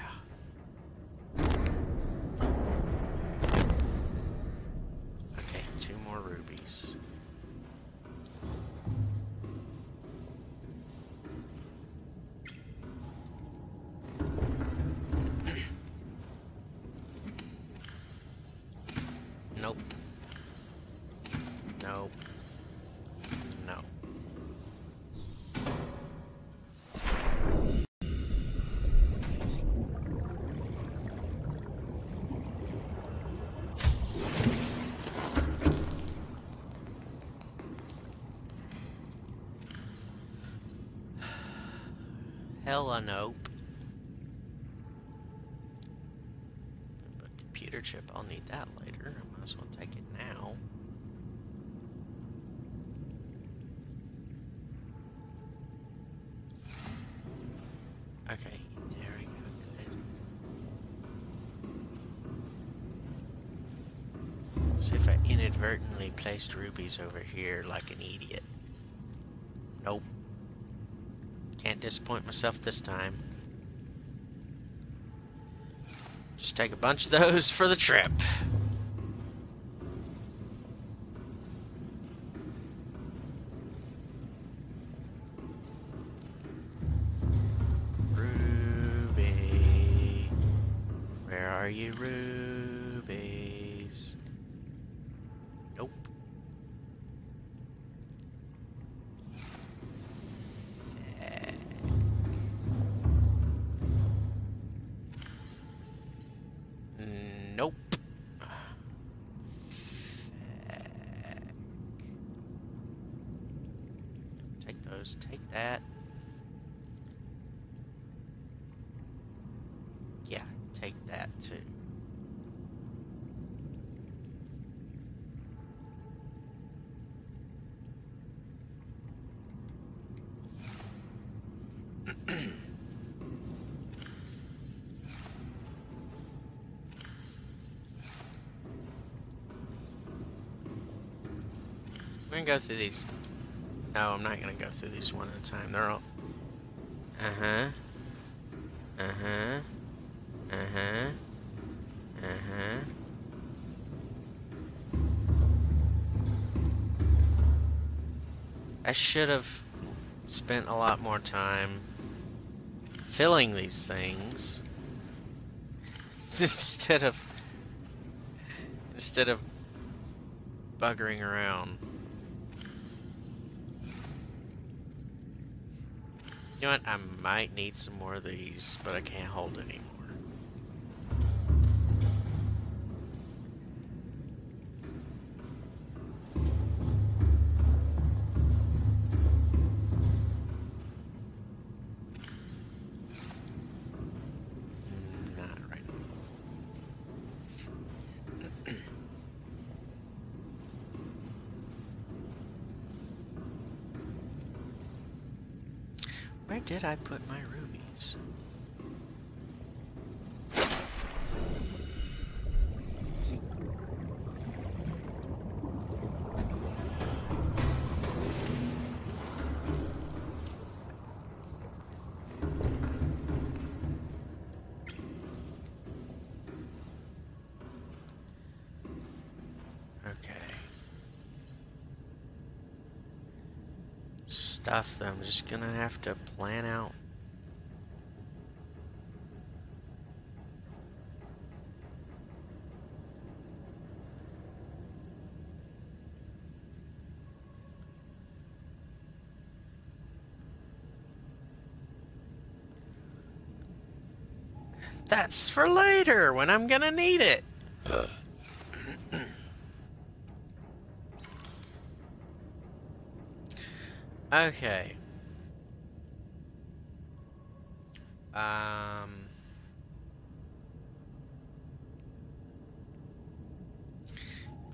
Speaker 1: Hella nope. But computer chip, I'll need that later. I might as well take it now. Okay, there we go. If I inadvertently placed rubies over here like an idiot. Nope. Can't disappoint myself this time. Just take a bunch of those for the trip. Go through these. No, I'm not gonna go through these one at a time. They're all. Uh huh. Uh huh. Uh huh. Uh huh. I should have spent a lot more time filling these things *laughs* instead of instead of buggering around. You know what? I might need some more of these, but I can't hold anymore. Did I put my Stuff that I'm just gonna have to plan out. That's for later when I'm gonna need it. *sighs* *sighs* *sighs* Okay. Um.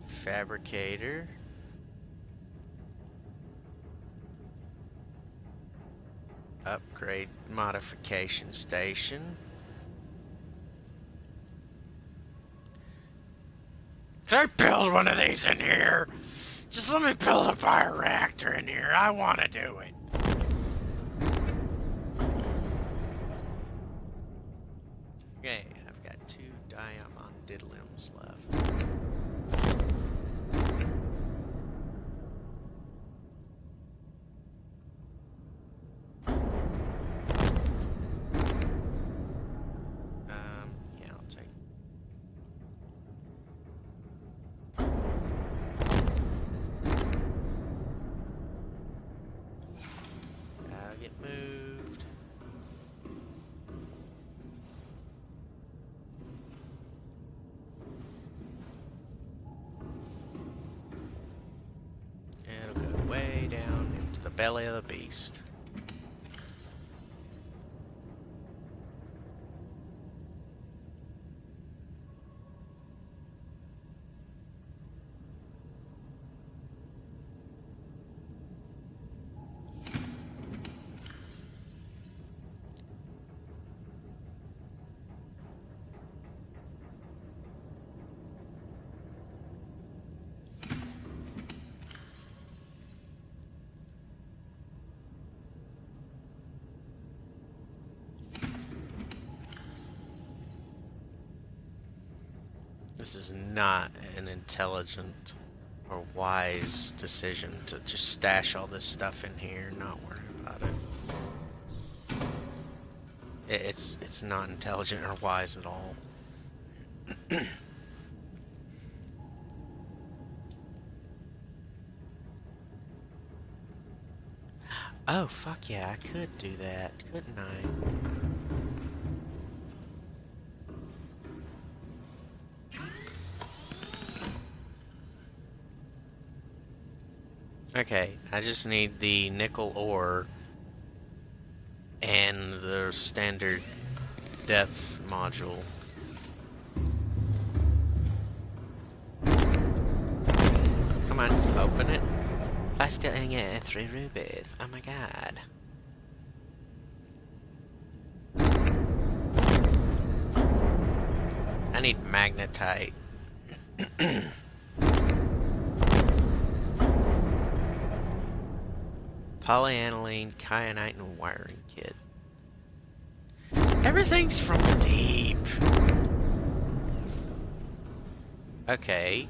Speaker 1: Fabricator. Upgrade modification station. Can I build one of these in here? Just let me build a bioreactor in here. I want to do it. Belly intelligent or wise decision to just stash all this stuff in here and not worry about it. It's it's not intelligent or wise at all. *clears throat* oh fuck yeah, I could do that, couldn't I? Okay, I just need the nickel ore and the standard depth module. Come on, open it. I still ain't getting three rubies. Oh my god. I need magnetite. *clears throat* Polyaniline, kyanite, and wiring kit. Everything's from deep. Okay.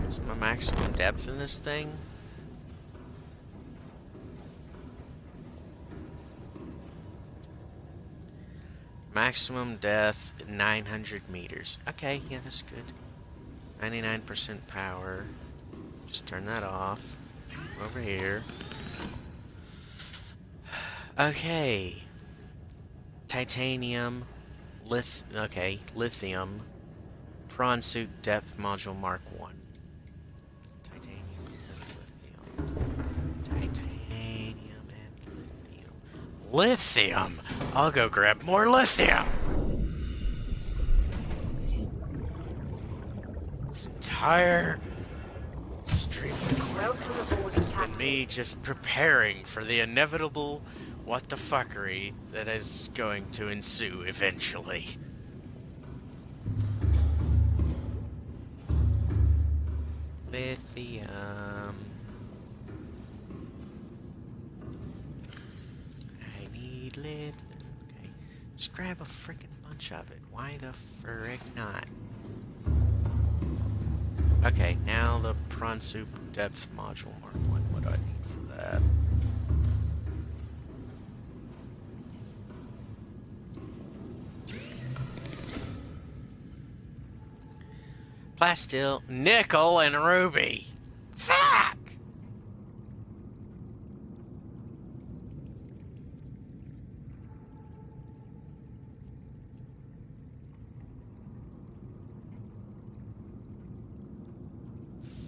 Speaker 1: What's my maximum depth in this thing? Maximum depth 900 meters. Okay, yeah, that's good. 99% power. Just turn that off. Over here. Okay. Titanium. Lith. Okay, lithium. Prawn suit depth module Mark 1. Titanium and lithium. Titanium and lithium. Lithium! I'll go grab more lithium! This entire stream this has been me just preparing for the inevitable what the fuckery that is going to ensue eventually. Lithium. I need lithium. Okay. Just grab a freaking bunch of it. Why the frick not? Okay, now the prawn suit depth module mark one. What do I need for that? Plasteel, nickel, and ruby.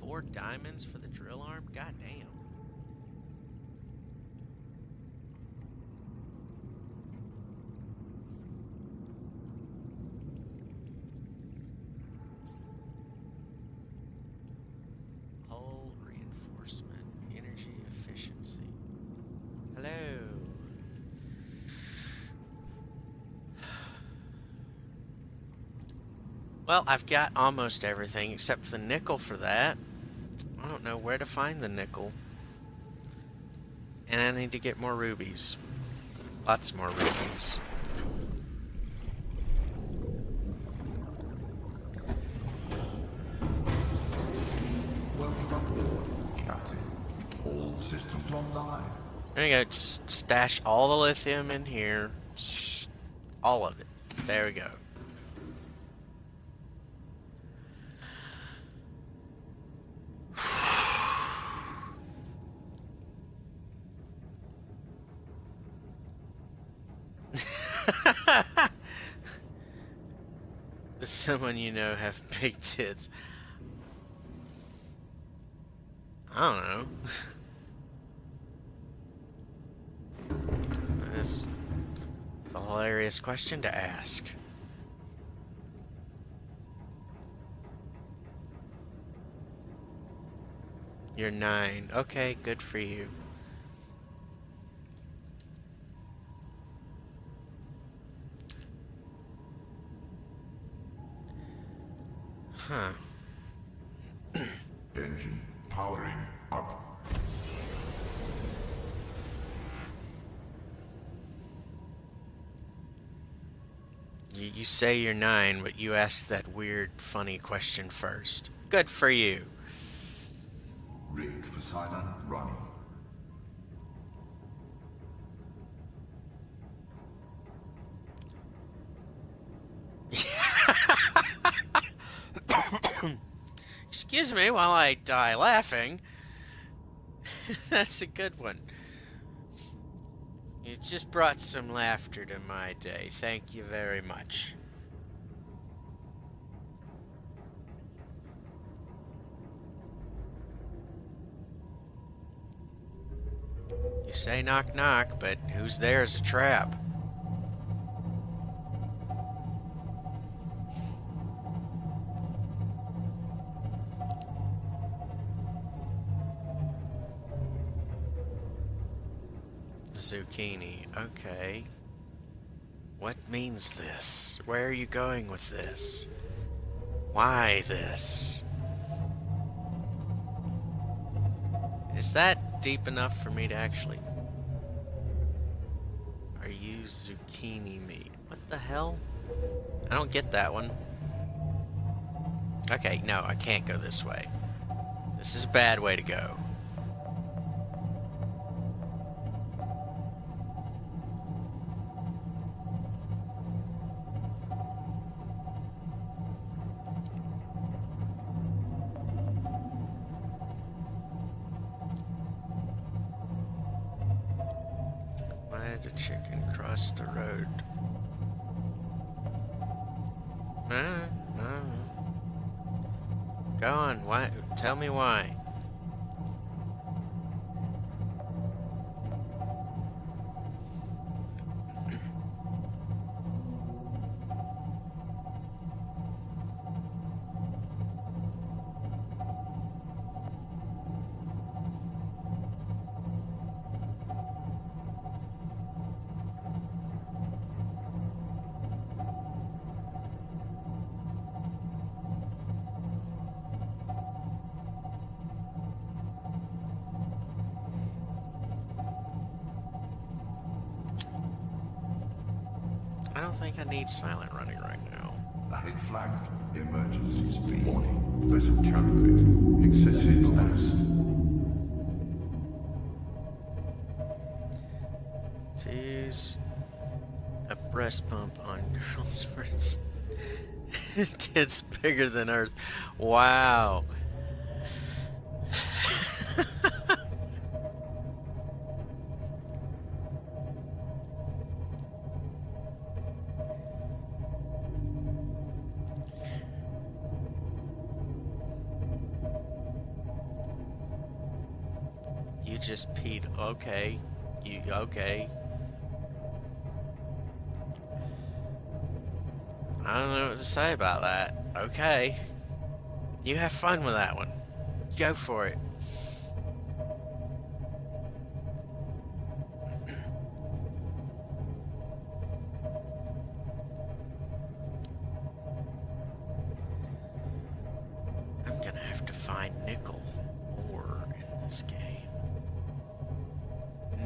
Speaker 1: Four diamonds for the drill arm? God damn. Hull reinforcement, energy efficiency. Hello. I've got almost everything except the nickel for that. I don't know where to find the nickel. And I need to get more rubies. Lots more rubies. There you go. Just stash all the lithium in here. All of it. There we go. Someone you know have *laughs* big tits? I don't know. *laughs* That's a hilarious question to ask. You're nine. Okay, good for you. Huh.
Speaker 4: Engine powering up.
Speaker 1: You, you say you're nine, but you asked that weird, funny question first. Good for you.
Speaker 4: Rig for silent running.
Speaker 1: Me while I die laughing. *laughs* That's a good one. You just brought some laughter to my day. Thank you very much. You say knock knock, but who's there is a trap? Zucchini. Okay. What means this? Where are you going with this? Why this? Is that deep enough for me to actually... Are you zucchini meat? What the hell? I don't get that one. Okay, no, I can't go this way. This is a bad way to go. Need silent running right now.
Speaker 4: Ahead flank. Emergency speed. Warning. Vessel calibrate. Excessive.
Speaker 1: To use a breast pump on *laughs* girls for its bigger than Earth. Wow. Okay. You okay? I don't know what to say about that. Okay. You have fun with that one. Go for it.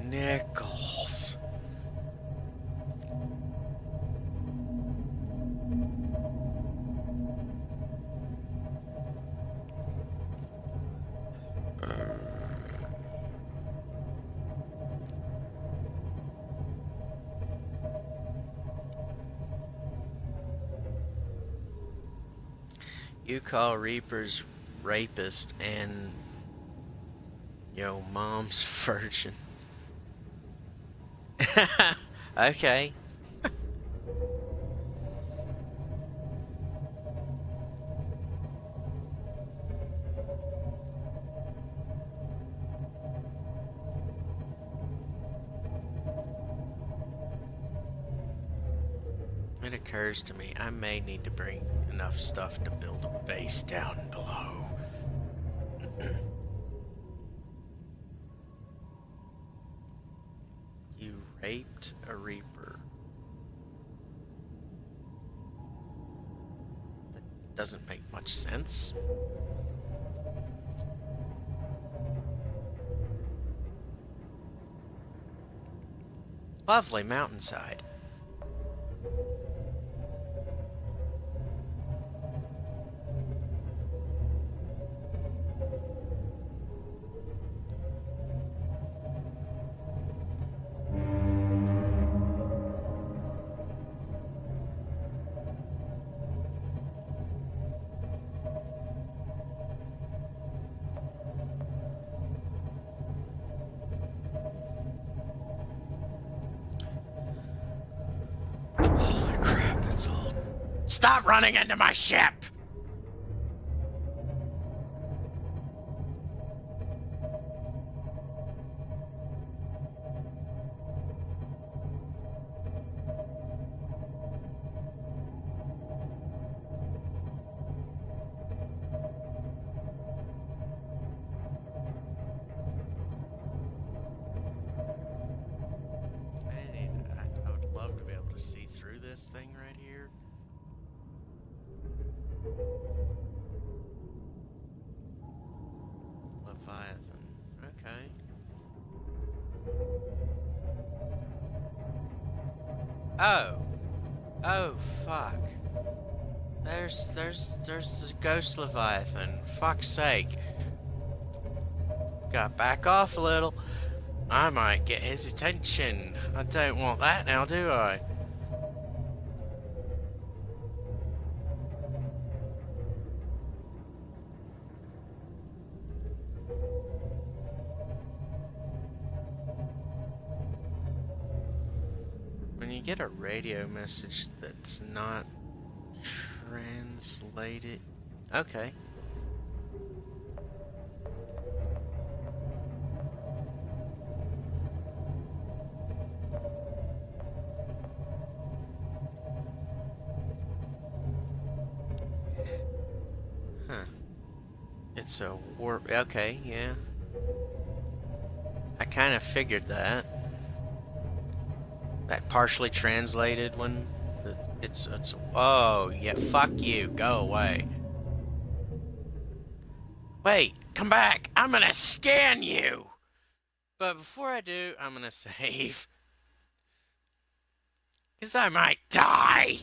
Speaker 1: Nickels. You call Reapers rapist and yo mom's *laughs* virgin. Okay. It occurs to me I may need to bring enough stuff to build a base down below. *clears throat* you raped a reaper. That doesn't make much sense. Lovely mountainside. Running into my ship! Ghost Leviathan. Fuck's sake. Got back off a little. I might get his attention. I don't want that now, do I? When you get a radio message that's not? Okay. Huh. It's a warp. Okay, yeah. I kind of figured that. That partially translated one. It's it's. Oh yeah, fuck you. Go away. Wait, come back. I'm gonna scan you. But before I do, I'm gonna save. *laughs* Cause I might die.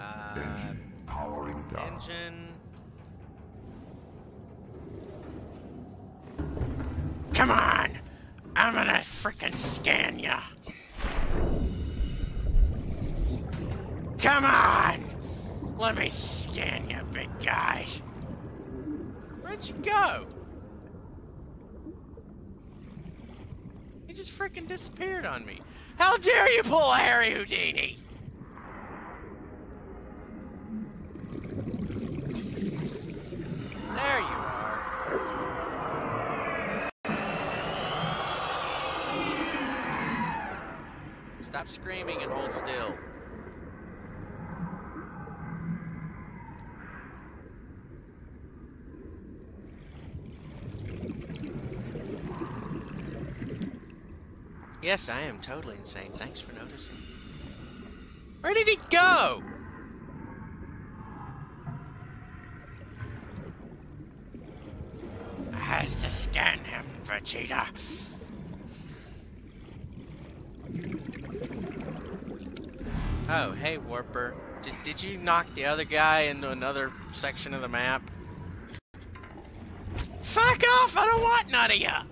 Speaker 1: Uh,
Speaker 4: Engine powering down.
Speaker 1: engine. Come on! I'm gonna frickin' scan ya! Come on! Let me scan you, big guy! Where'd you go? He just freaking disappeared on me. How dare you pull a Harry Houdini! There you are. Stop screaming and hold still. Yes, I am totally insane. Thanks for noticing. Where did he go? I has to scan him, Vegeta. Oh, hey, Warper. Did, did you knock the other guy into another section of the map? Fuck off! I don't want none of ya!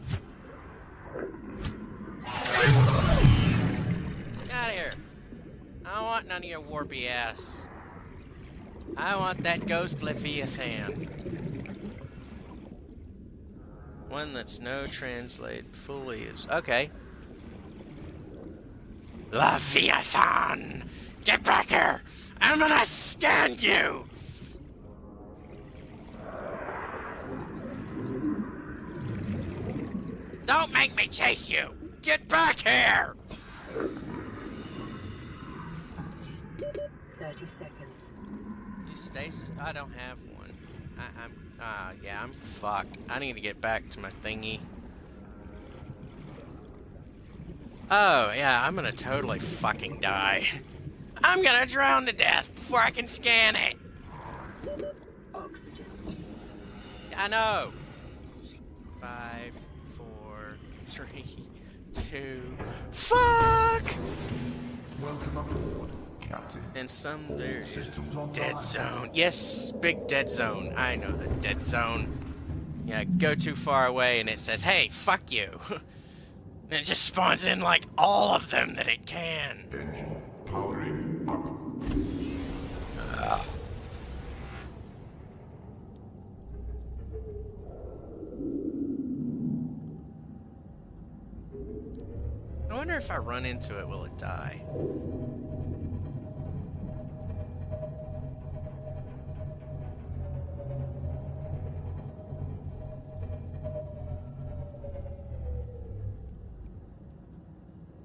Speaker 1: Get out of here. I don't want none of your warpy ass. I want that ghost Leviathan. One that's no translate fully is okay. Leviathan! Get back here! I'm gonna scan you! Don't make me chase you! Get back here!
Speaker 6: 30 seconds.
Speaker 1: You stasis? I don't have one. I, I'm. Ah, yeah, I'm fucked. I need to get back to my thingy. Oh, yeah, I'm gonna totally fucking die. I'm gonna drown to death before I can scan it.
Speaker 6: Oxygen.
Speaker 1: I know. Five, four, three, two. Fuck!
Speaker 4: Welcome aboard, Captain.
Speaker 1: And some there is
Speaker 4: Systems online.
Speaker 1: dead zone. Yes, big dead zone. I know the dead zone. Yeah, go too far away and it says, "Hey, fuck you." *laughs* and it just spawns in like all of them that it can.
Speaker 4: Engine powering up.
Speaker 1: I wonder if I run into it, will it die?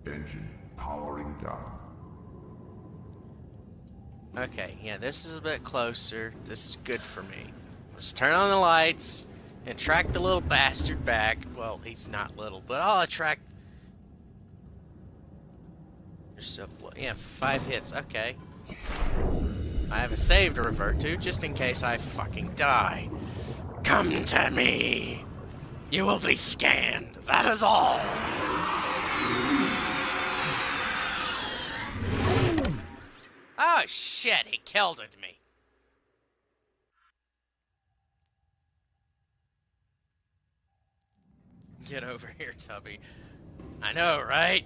Speaker 4: Engine powering down.
Speaker 1: Okay, yeah, this is a bit closer. This is good for me. Let's turn on the lights and track the little bastard back. Well, he's not little, but I'll attract. A yeah, five hits. Okay. I have a save to revert to just in case I fucking die. Come to me. You will be scanned. That is all. Oh shit, he killed it me. Get over here, Tubby. I know, right?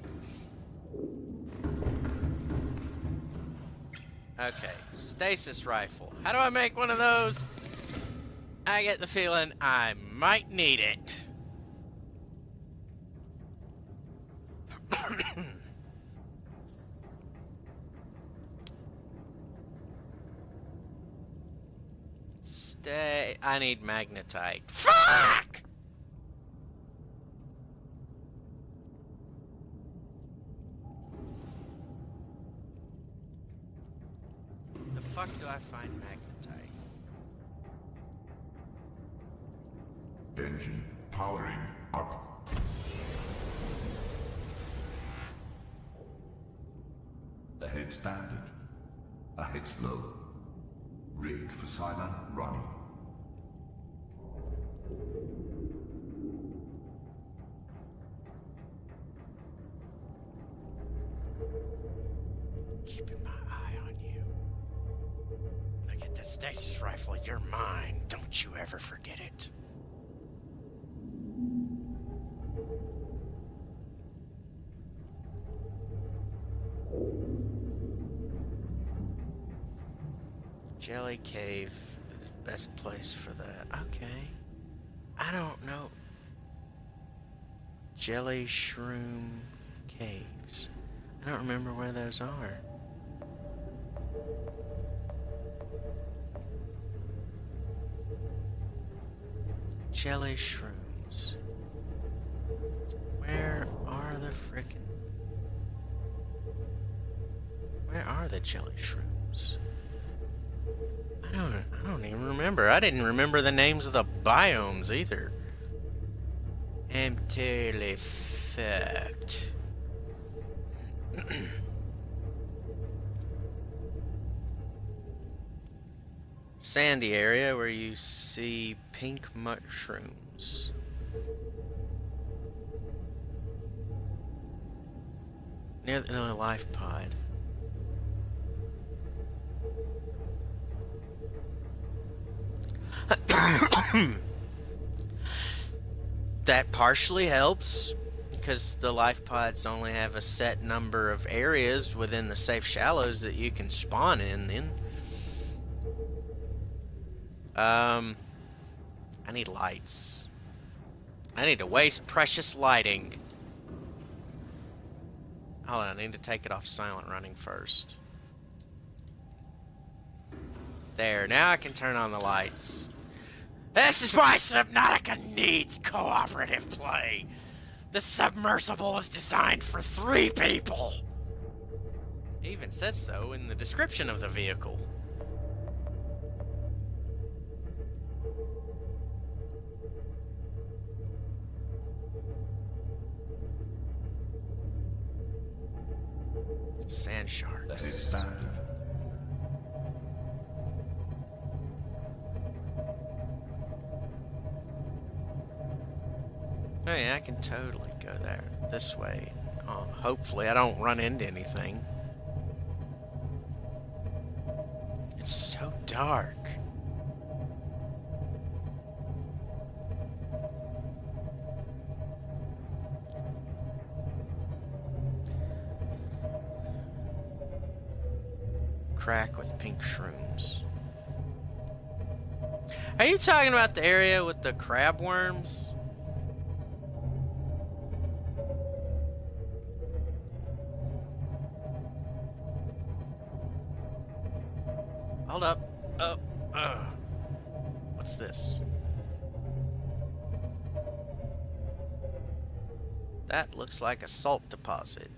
Speaker 1: Okay, stasis rifle. How do I make one of those? I get the feeling I might need it. *coughs* Stay. I need magnetite. Fuck! Keeping my eye on you. Look at the stasis rifle. You're mine. Don't you ever forget it. Jelly Cave is the best place for that. Okay. I don't know. Jelly Shroom Caves. I don't remember where those are. Jelly shrooms. Where are the frickin' Where are the jelly shrooms? I don't I don't even remember. I didn't remember the names of the biomes either. I'm fucked. *clears throat* Sandy area where you see pink mushrooms. Near the no, life pod. *coughs* that partially helps because the life pods only have a set number of areas within the safe shallows that you can spawn in then. Um, I need lights. I need to waste precious lighting. Hold on, I need to take it off silent running first. There, now I can turn on the lights. This is why Subnautica needs cooperative play. The submersible was designed for three people. It even says so in the description of the vehicle. Sand sharks.
Speaker 4: standard.
Speaker 1: Oh yeah, I can totally go there this way. Uh, hopefully, I don't run into anything. It's so dark. Crack with pink shrooms. Are you talking about the area with the crab worms? Hold up. Oh, uh. What's this? That looks like a salt deposit.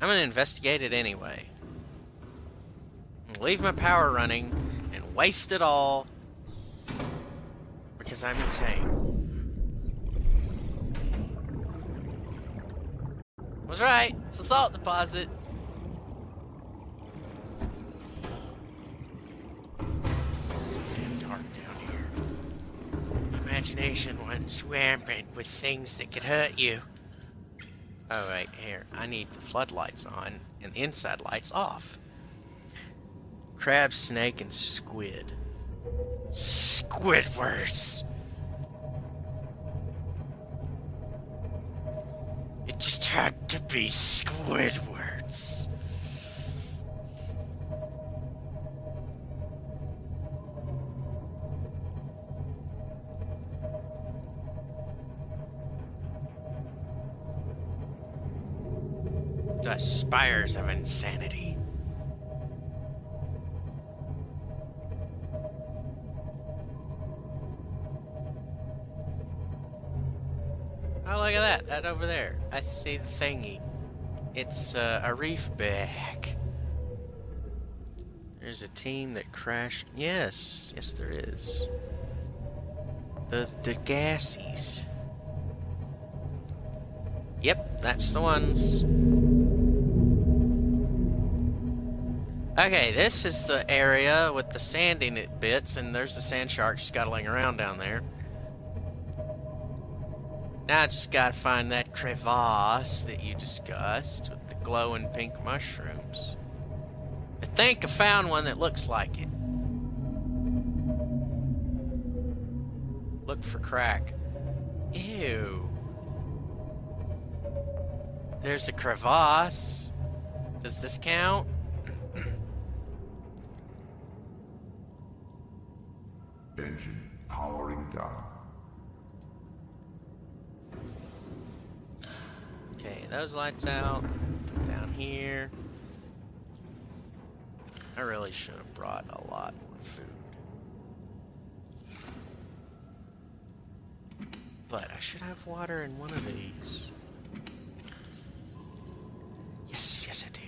Speaker 1: I'm gonna investigate it anyway. Leave my power running and waste it all because I'm insane. Was right. It's a salt deposit. It's so damn dark down here. Imagination runs rampant with things that could hurt you. Oh wait, here. I need the floodlights on and the inside lights off. Crab, snake, and squid. Squidwards! It just had to be Squidwards. Spires of insanity. Oh, look at that. That over there. I see the thingy. It's uh, a reefback. There's a team that crashed. Yes, yes, there is. The the gassies. Yep, that's the ones. Okay, this is the area with the sanding it bits, and there's the sand shark scuttling around down there. Now I just gotta find that crevasse that you discussed with the glowing pink mushrooms. I think I found one that looks like it. Look for crack. Ew. There's a crevasse. Does this count?
Speaker 4: Engine powering down.
Speaker 1: Okay, those lights out. Down here. I really should have brought a lot more food. But I should have water in one of these. Yes, yes I do.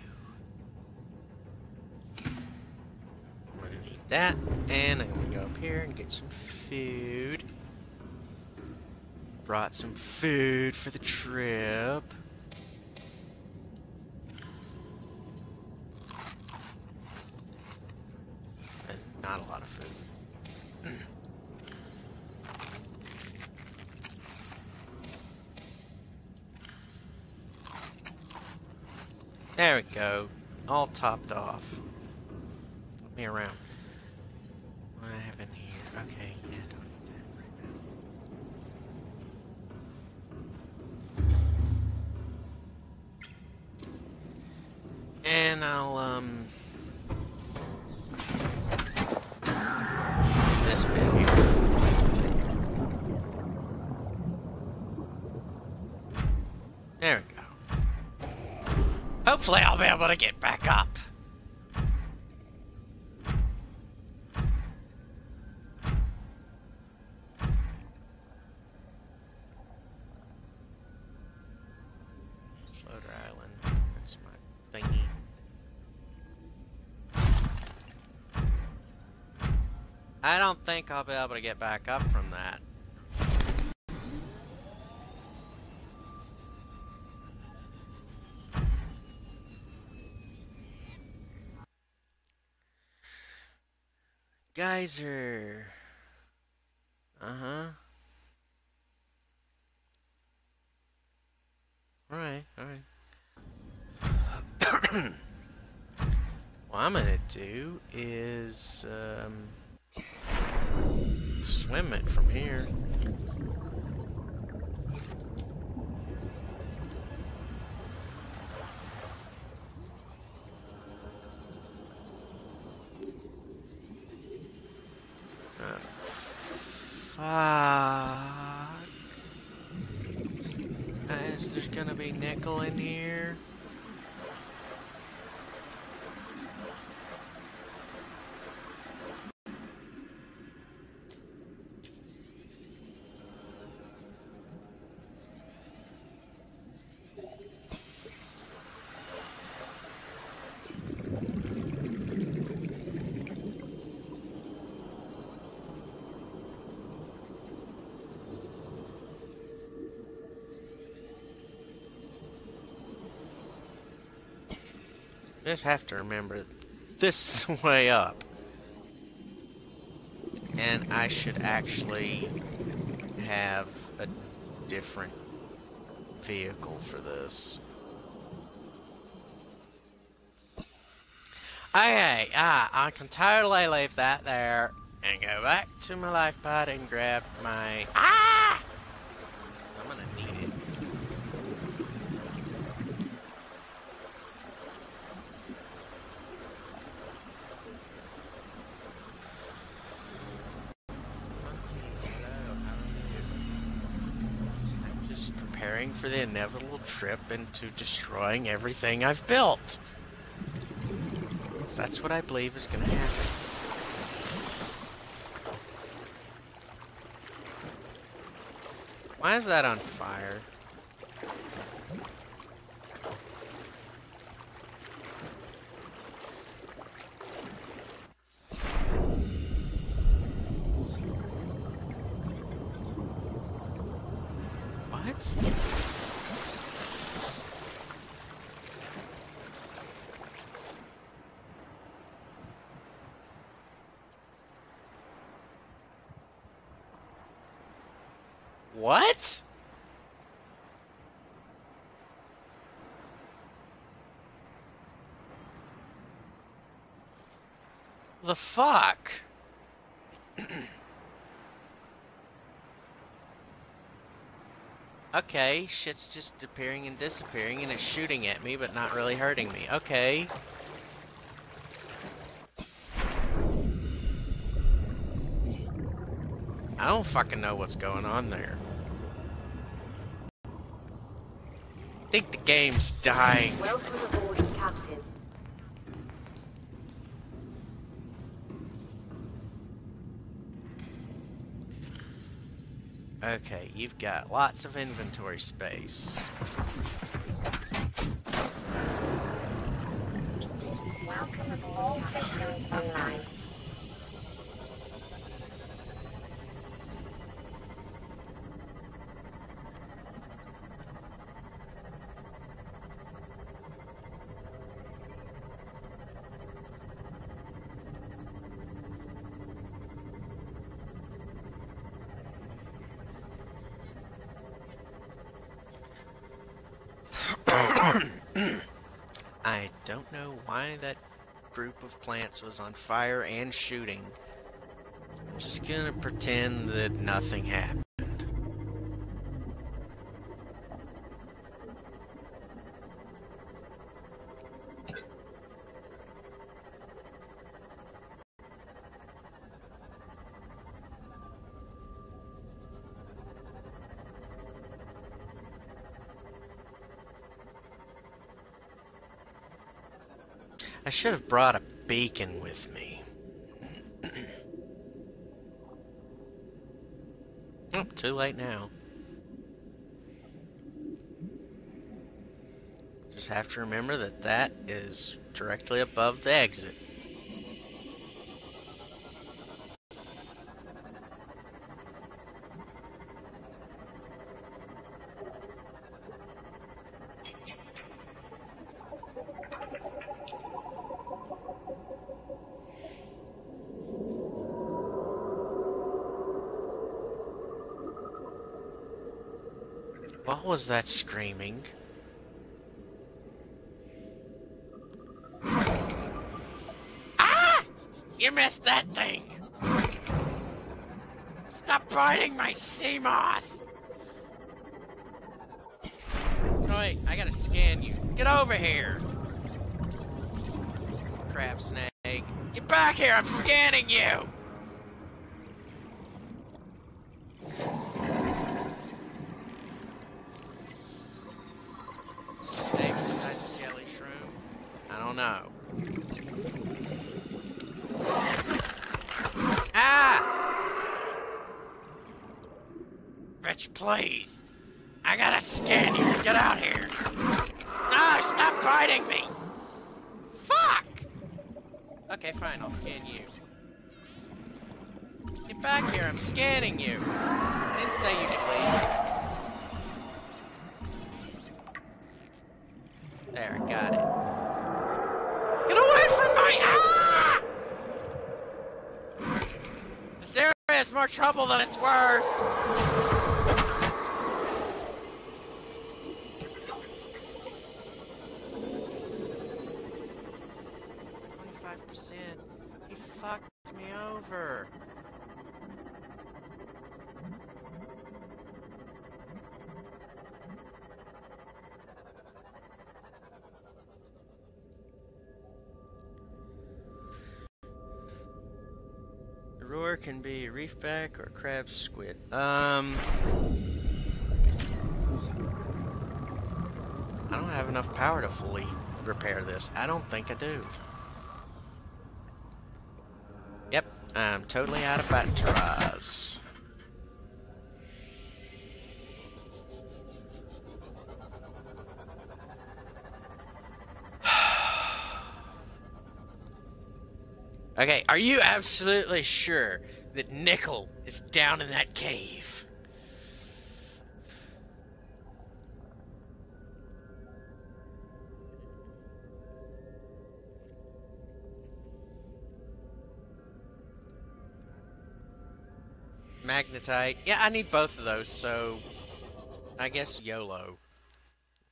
Speaker 1: That, and I'm gonna go up here and get some food. Brought some food for the trip. Not a lot of food. there we go. All topped off. Let me around. In here? Okay, yeah, don't need that right now. And I'll, um... This bit here. There we go. Hopefully I'll be able to get back up. Don't think I'll be able to get back up from that. Geyser. Uh-huh. Alright, alright. *coughs* what I'm gonna do is um, swim it from here. Uh, fuck. Guys, there's gonna be nickel in here. Just have to remember this way up. And I should actually have a different vehicle for this. Okay, ah, I can totally leave that there and go back to my life pod and grab my ah. 'Cause I'm gonna need it. Monkey, hello, how are you? I'm just preparing preparing for the inevitable trip into destroying everything I've built. 'Cause that's what I believe is going to happen. Why is that on fire? What? What? The fuck? *clears throat* okay, shit's just appearing and disappearing and it's shooting at me but not really hurting me. Okay. I don't fucking know what's going on there. I think the game's dying.
Speaker 5: Welcome aboard, Captain.
Speaker 1: Okay, you've got lots of inventory space.
Speaker 5: Welcome. All systems online.
Speaker 1: Plants was on fire and shooting. I'm just gonna pretend that nothing happened. I should have brought a beacon with me. *clears throat* oh, too late now. Just have to remember that that is directly above the exit. Was that screaming? Ah! You missed that thing! Stop biting my Seamoth! Oh, wait, I gotta scan you. Get over here! Crab snake. Get back here, I'm scanning you! 25%. He fucked me over. The roar can be reefback or crab squid. Um... I don't have enough power to fully repair this. I don't think I do. I'm totally out of batteries. *sighs* Okay, are you absolutely sure that Nickel is down in that cave? Yeah, I need both of those, so I guess YOLO.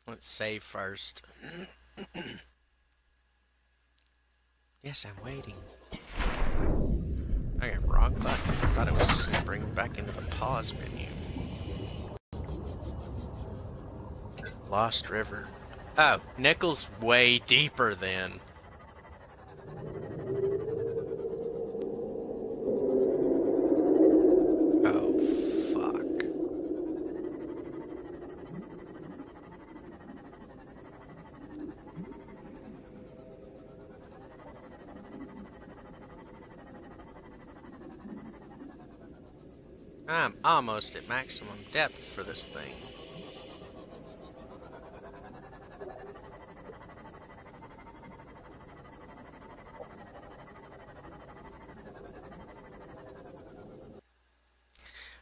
Speaker 1: Let's save first. *clears throat* yes, I'm waiting. I got wrong button. I thought it was just gonna bring me back into the pause menu. Lost River. Oh, Nickel's way deeper then. Almost at maximum depth for this thing.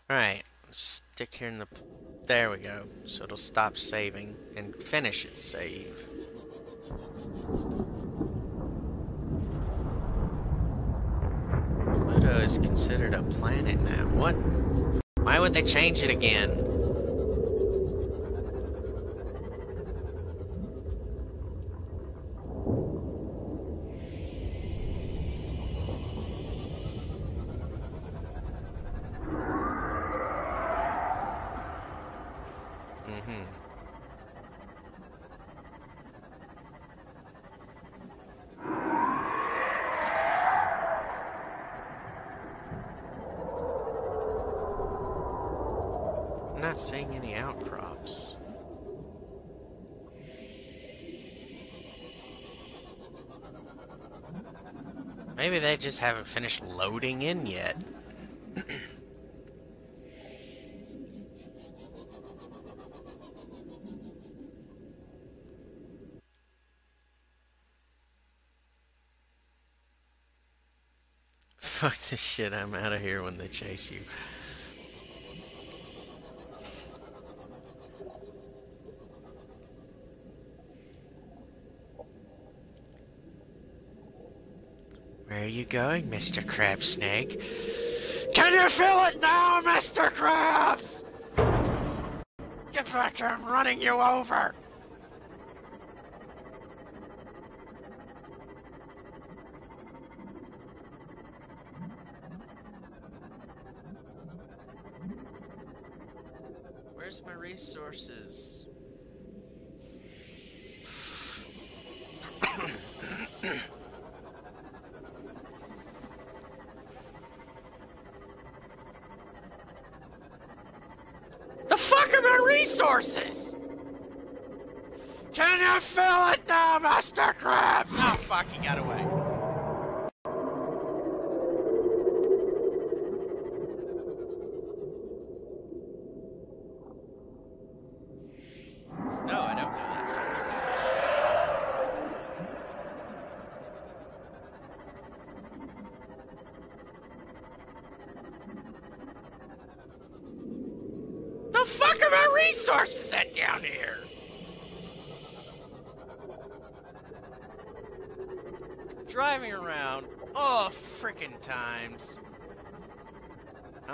Speaker 1: Alright, stick here in the... There we go. So it'll stop saving and finish its save. Pluto is considered a planet now. What? Would they change it again? Just haven't finished loading in yet. *clears throat* Fuck this shit, I'm out of here when they chase you. You going, Mr. Crab Snake? Can you feel it now, Mr. Krabs? Get back here, I'm running you over! Where's my resources?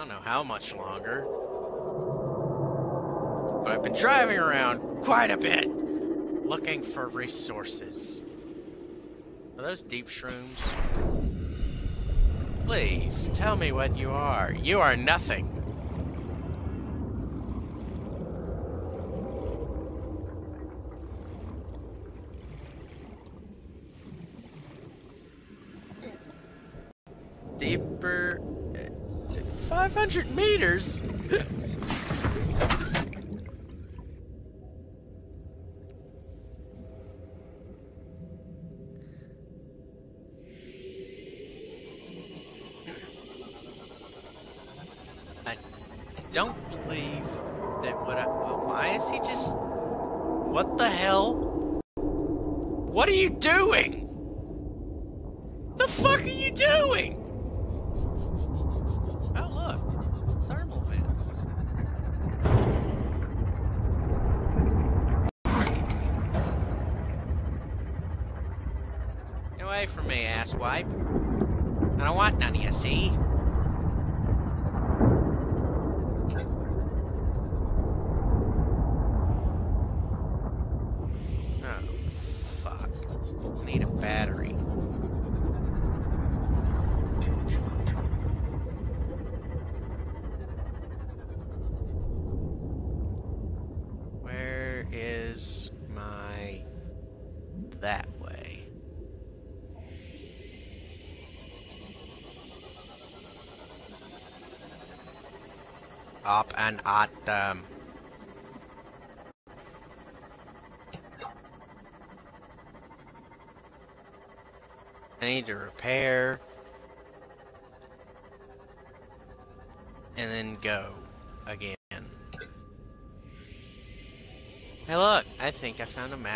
Speaker 1: Don't know how much longer. But I've been driving around quite a bit looking for resources. Are those deep shrooms? Please, tell me what you are. You are nothing. Deeper. uh, 500 meters?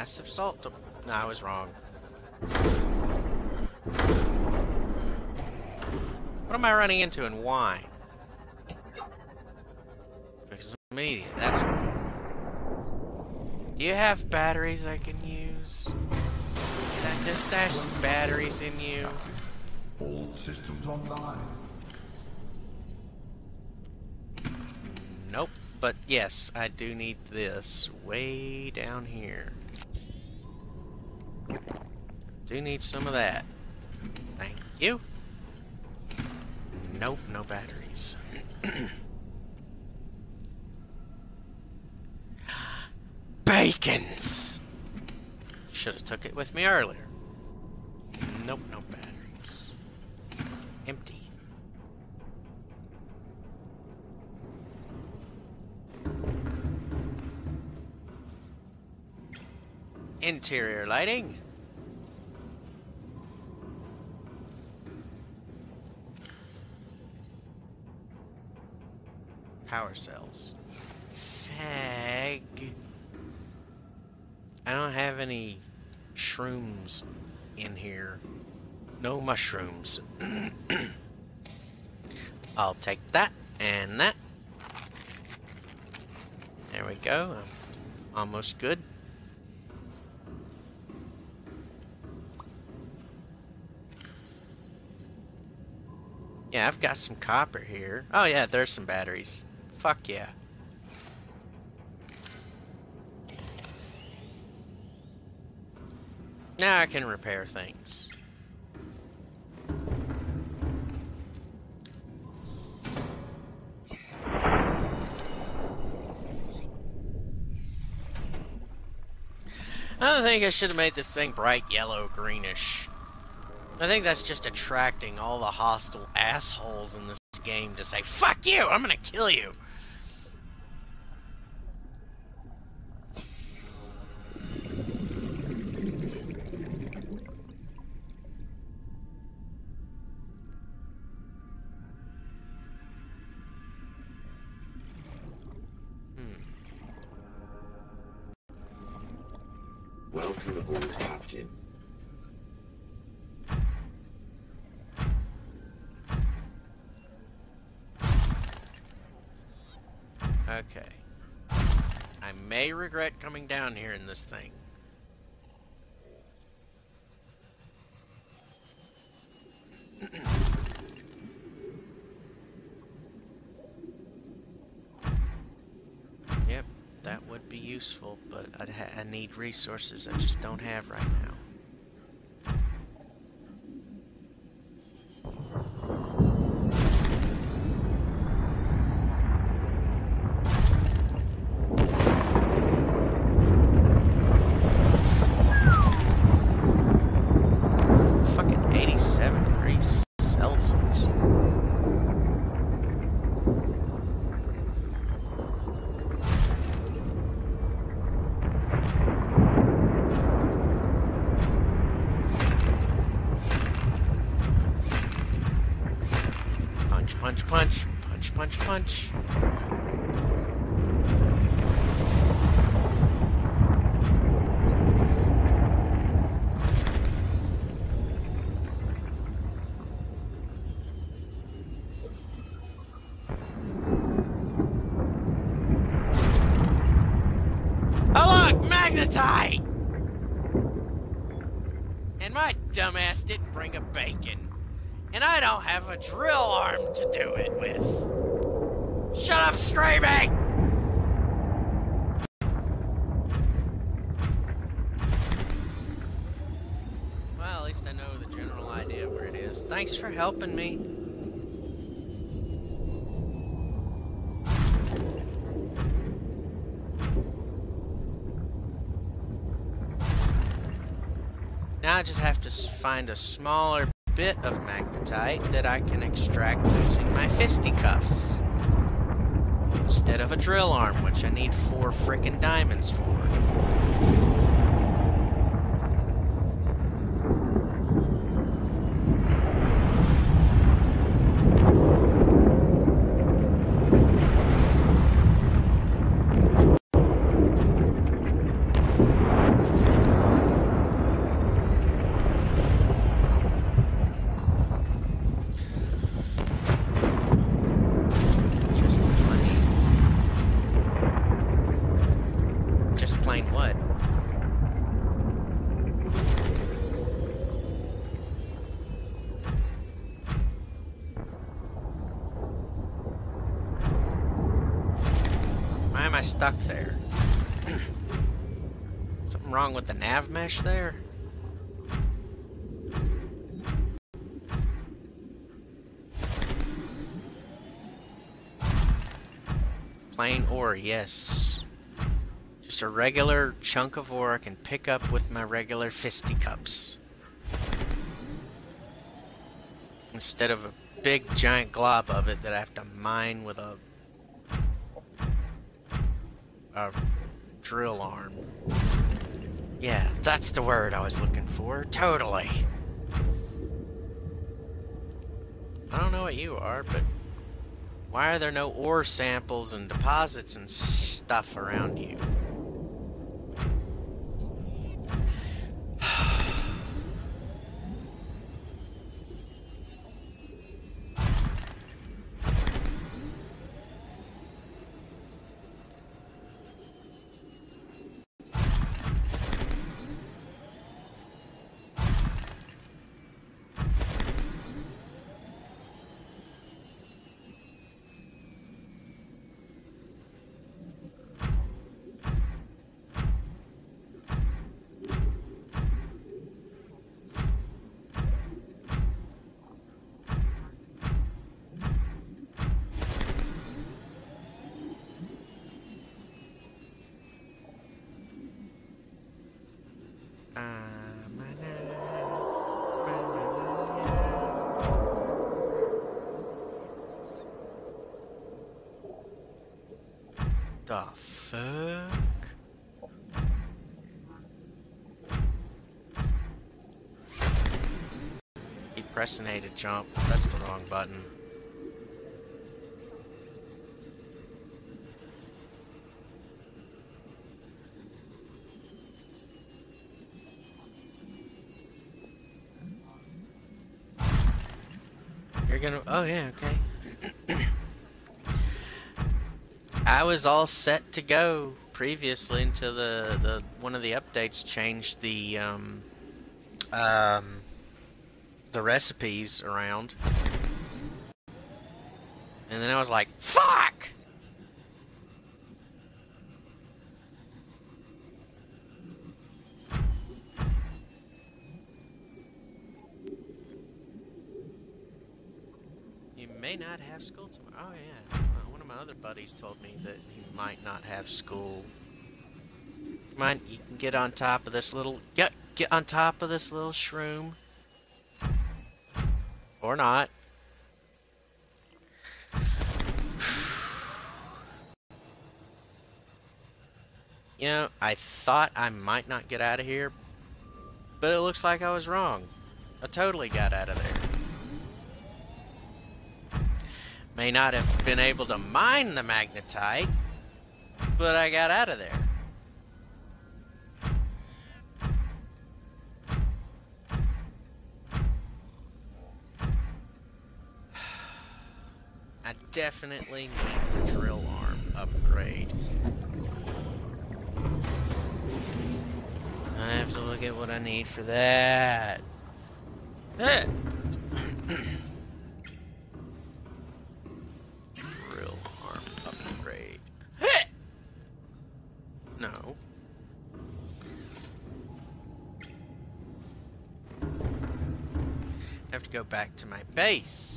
Speaker 1: Massive salt. No, I was wrong. What am I running into and why? Because I'm idiot, that's what. Do you have batteries I can use? Can I just stash some batteries in you?
Speaker 4: All systems online.
Speaker 1: Nope. But yes, I do need this way down here. Do need some of that. Thank you. Nope, no batteries. *clears throat* Bacons! Should have took it with me earlier. Nope, no batteries. Empty. Interior lighting. Cells. Fag. I don't have any shrooms in here. No mushrooms. *clears throat* I'll take that and that. There we go. I'm almost good. Yeah, I've got some copper here. Oh yeah, there's some batteries. Fuck yeah. Now I can repair things. I don't think I should have made this thing bright yellow greenish. I think that's just attracting all the hostile assholes in this game to say, Fuck you! I'm gonna kill you! May regret coming down here in this thing. yep, that would be useful, but I need resources I just don't have right now. Magnetite! And my dumbass didn't bring a bacon. And I don't have a drill arm to do it with. Shut up screaming! Well, at least I know the general idea where it is. Thanks for helping me. Now I just have to find a smaller bit of magnetite that I can extract using my fisticuffs. Instead of a drill arm, which I need four frickin' diamonds for. Just plain. Just plain what? Why am I stuck there? *clears throat* Something wrong with the nav mesh there? Plain ore, yes. Just a regular chunk of ore I can pick up with my regular fisticuffs. Instead of a big giant glob of it that I have to mine with a a drill arm. Yeah, that's the word I was looking for. Totally. I don't know what you are, but why are there no ore samples and deposits and stuff around you? The fuck? Keep pressing A to jump. That's the wrong button. You're gonna. Oh, yeah, okay. I was all set to go previously until the, the one of the updates changed the um, um, the recipes around, and then I was like, "Fuck!" You may not have school tomorrow. Oh yeah, one of my other buddies told me that he might not have school. Come on, you can get on top of this little get get on top of this little shroom, or not. *sighs* You know, I thought I might not get out of here, but it looks like I was wrong. I totally got out of there. May not have been able to mine the magnetite, but I got out of there. Definitely need the drill arm upgrade. I have to look at what I need for that. *coughs* Drill arm upgrade. *coughs* No. I have to go back to my base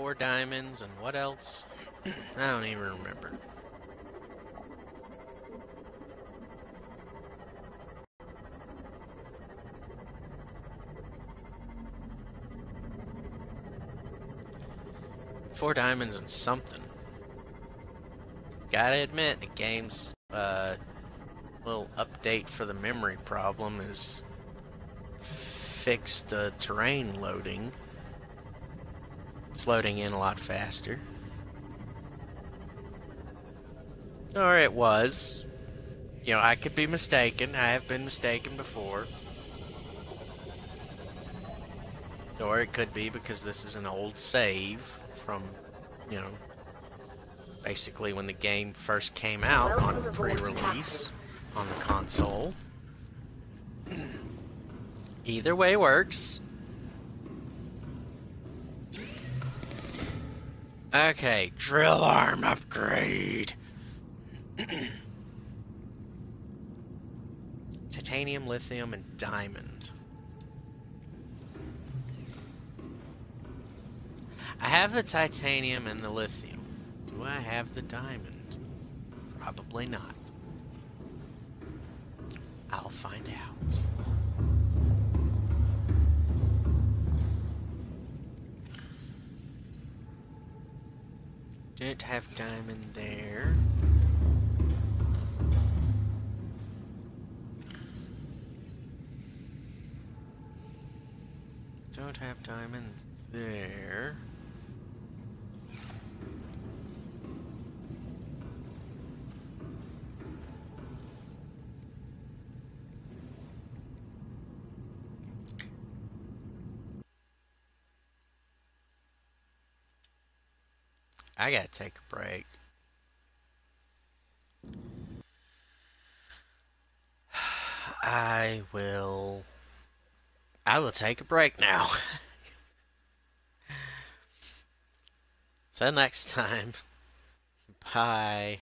Speaker 1: Four diamonds and what else? *clears throat* I don't even remember. Four diamonds and something. Gotta admit, the game's uh, little update for the memory problem is fix the terrain loading. It's loading in a lot faster. Or it was. You know, I could be mistaken. I have been mistaken before. Or it could be because this is an old save from, you know, basically when the game first came out on pre-release on the console. *clears throat* Either way works. Okay, drill arm upgrade. *clears throat* Titanium, lithium, and diamond. I have the titanium and the lithium. Do I have the diamond? Probably not. I'll find out. Don't have diamond there. Don't have diamond there. I gotta take a break. *sighs* I will. I will take a break now. *laughs* Till next time. *laughs* Bye.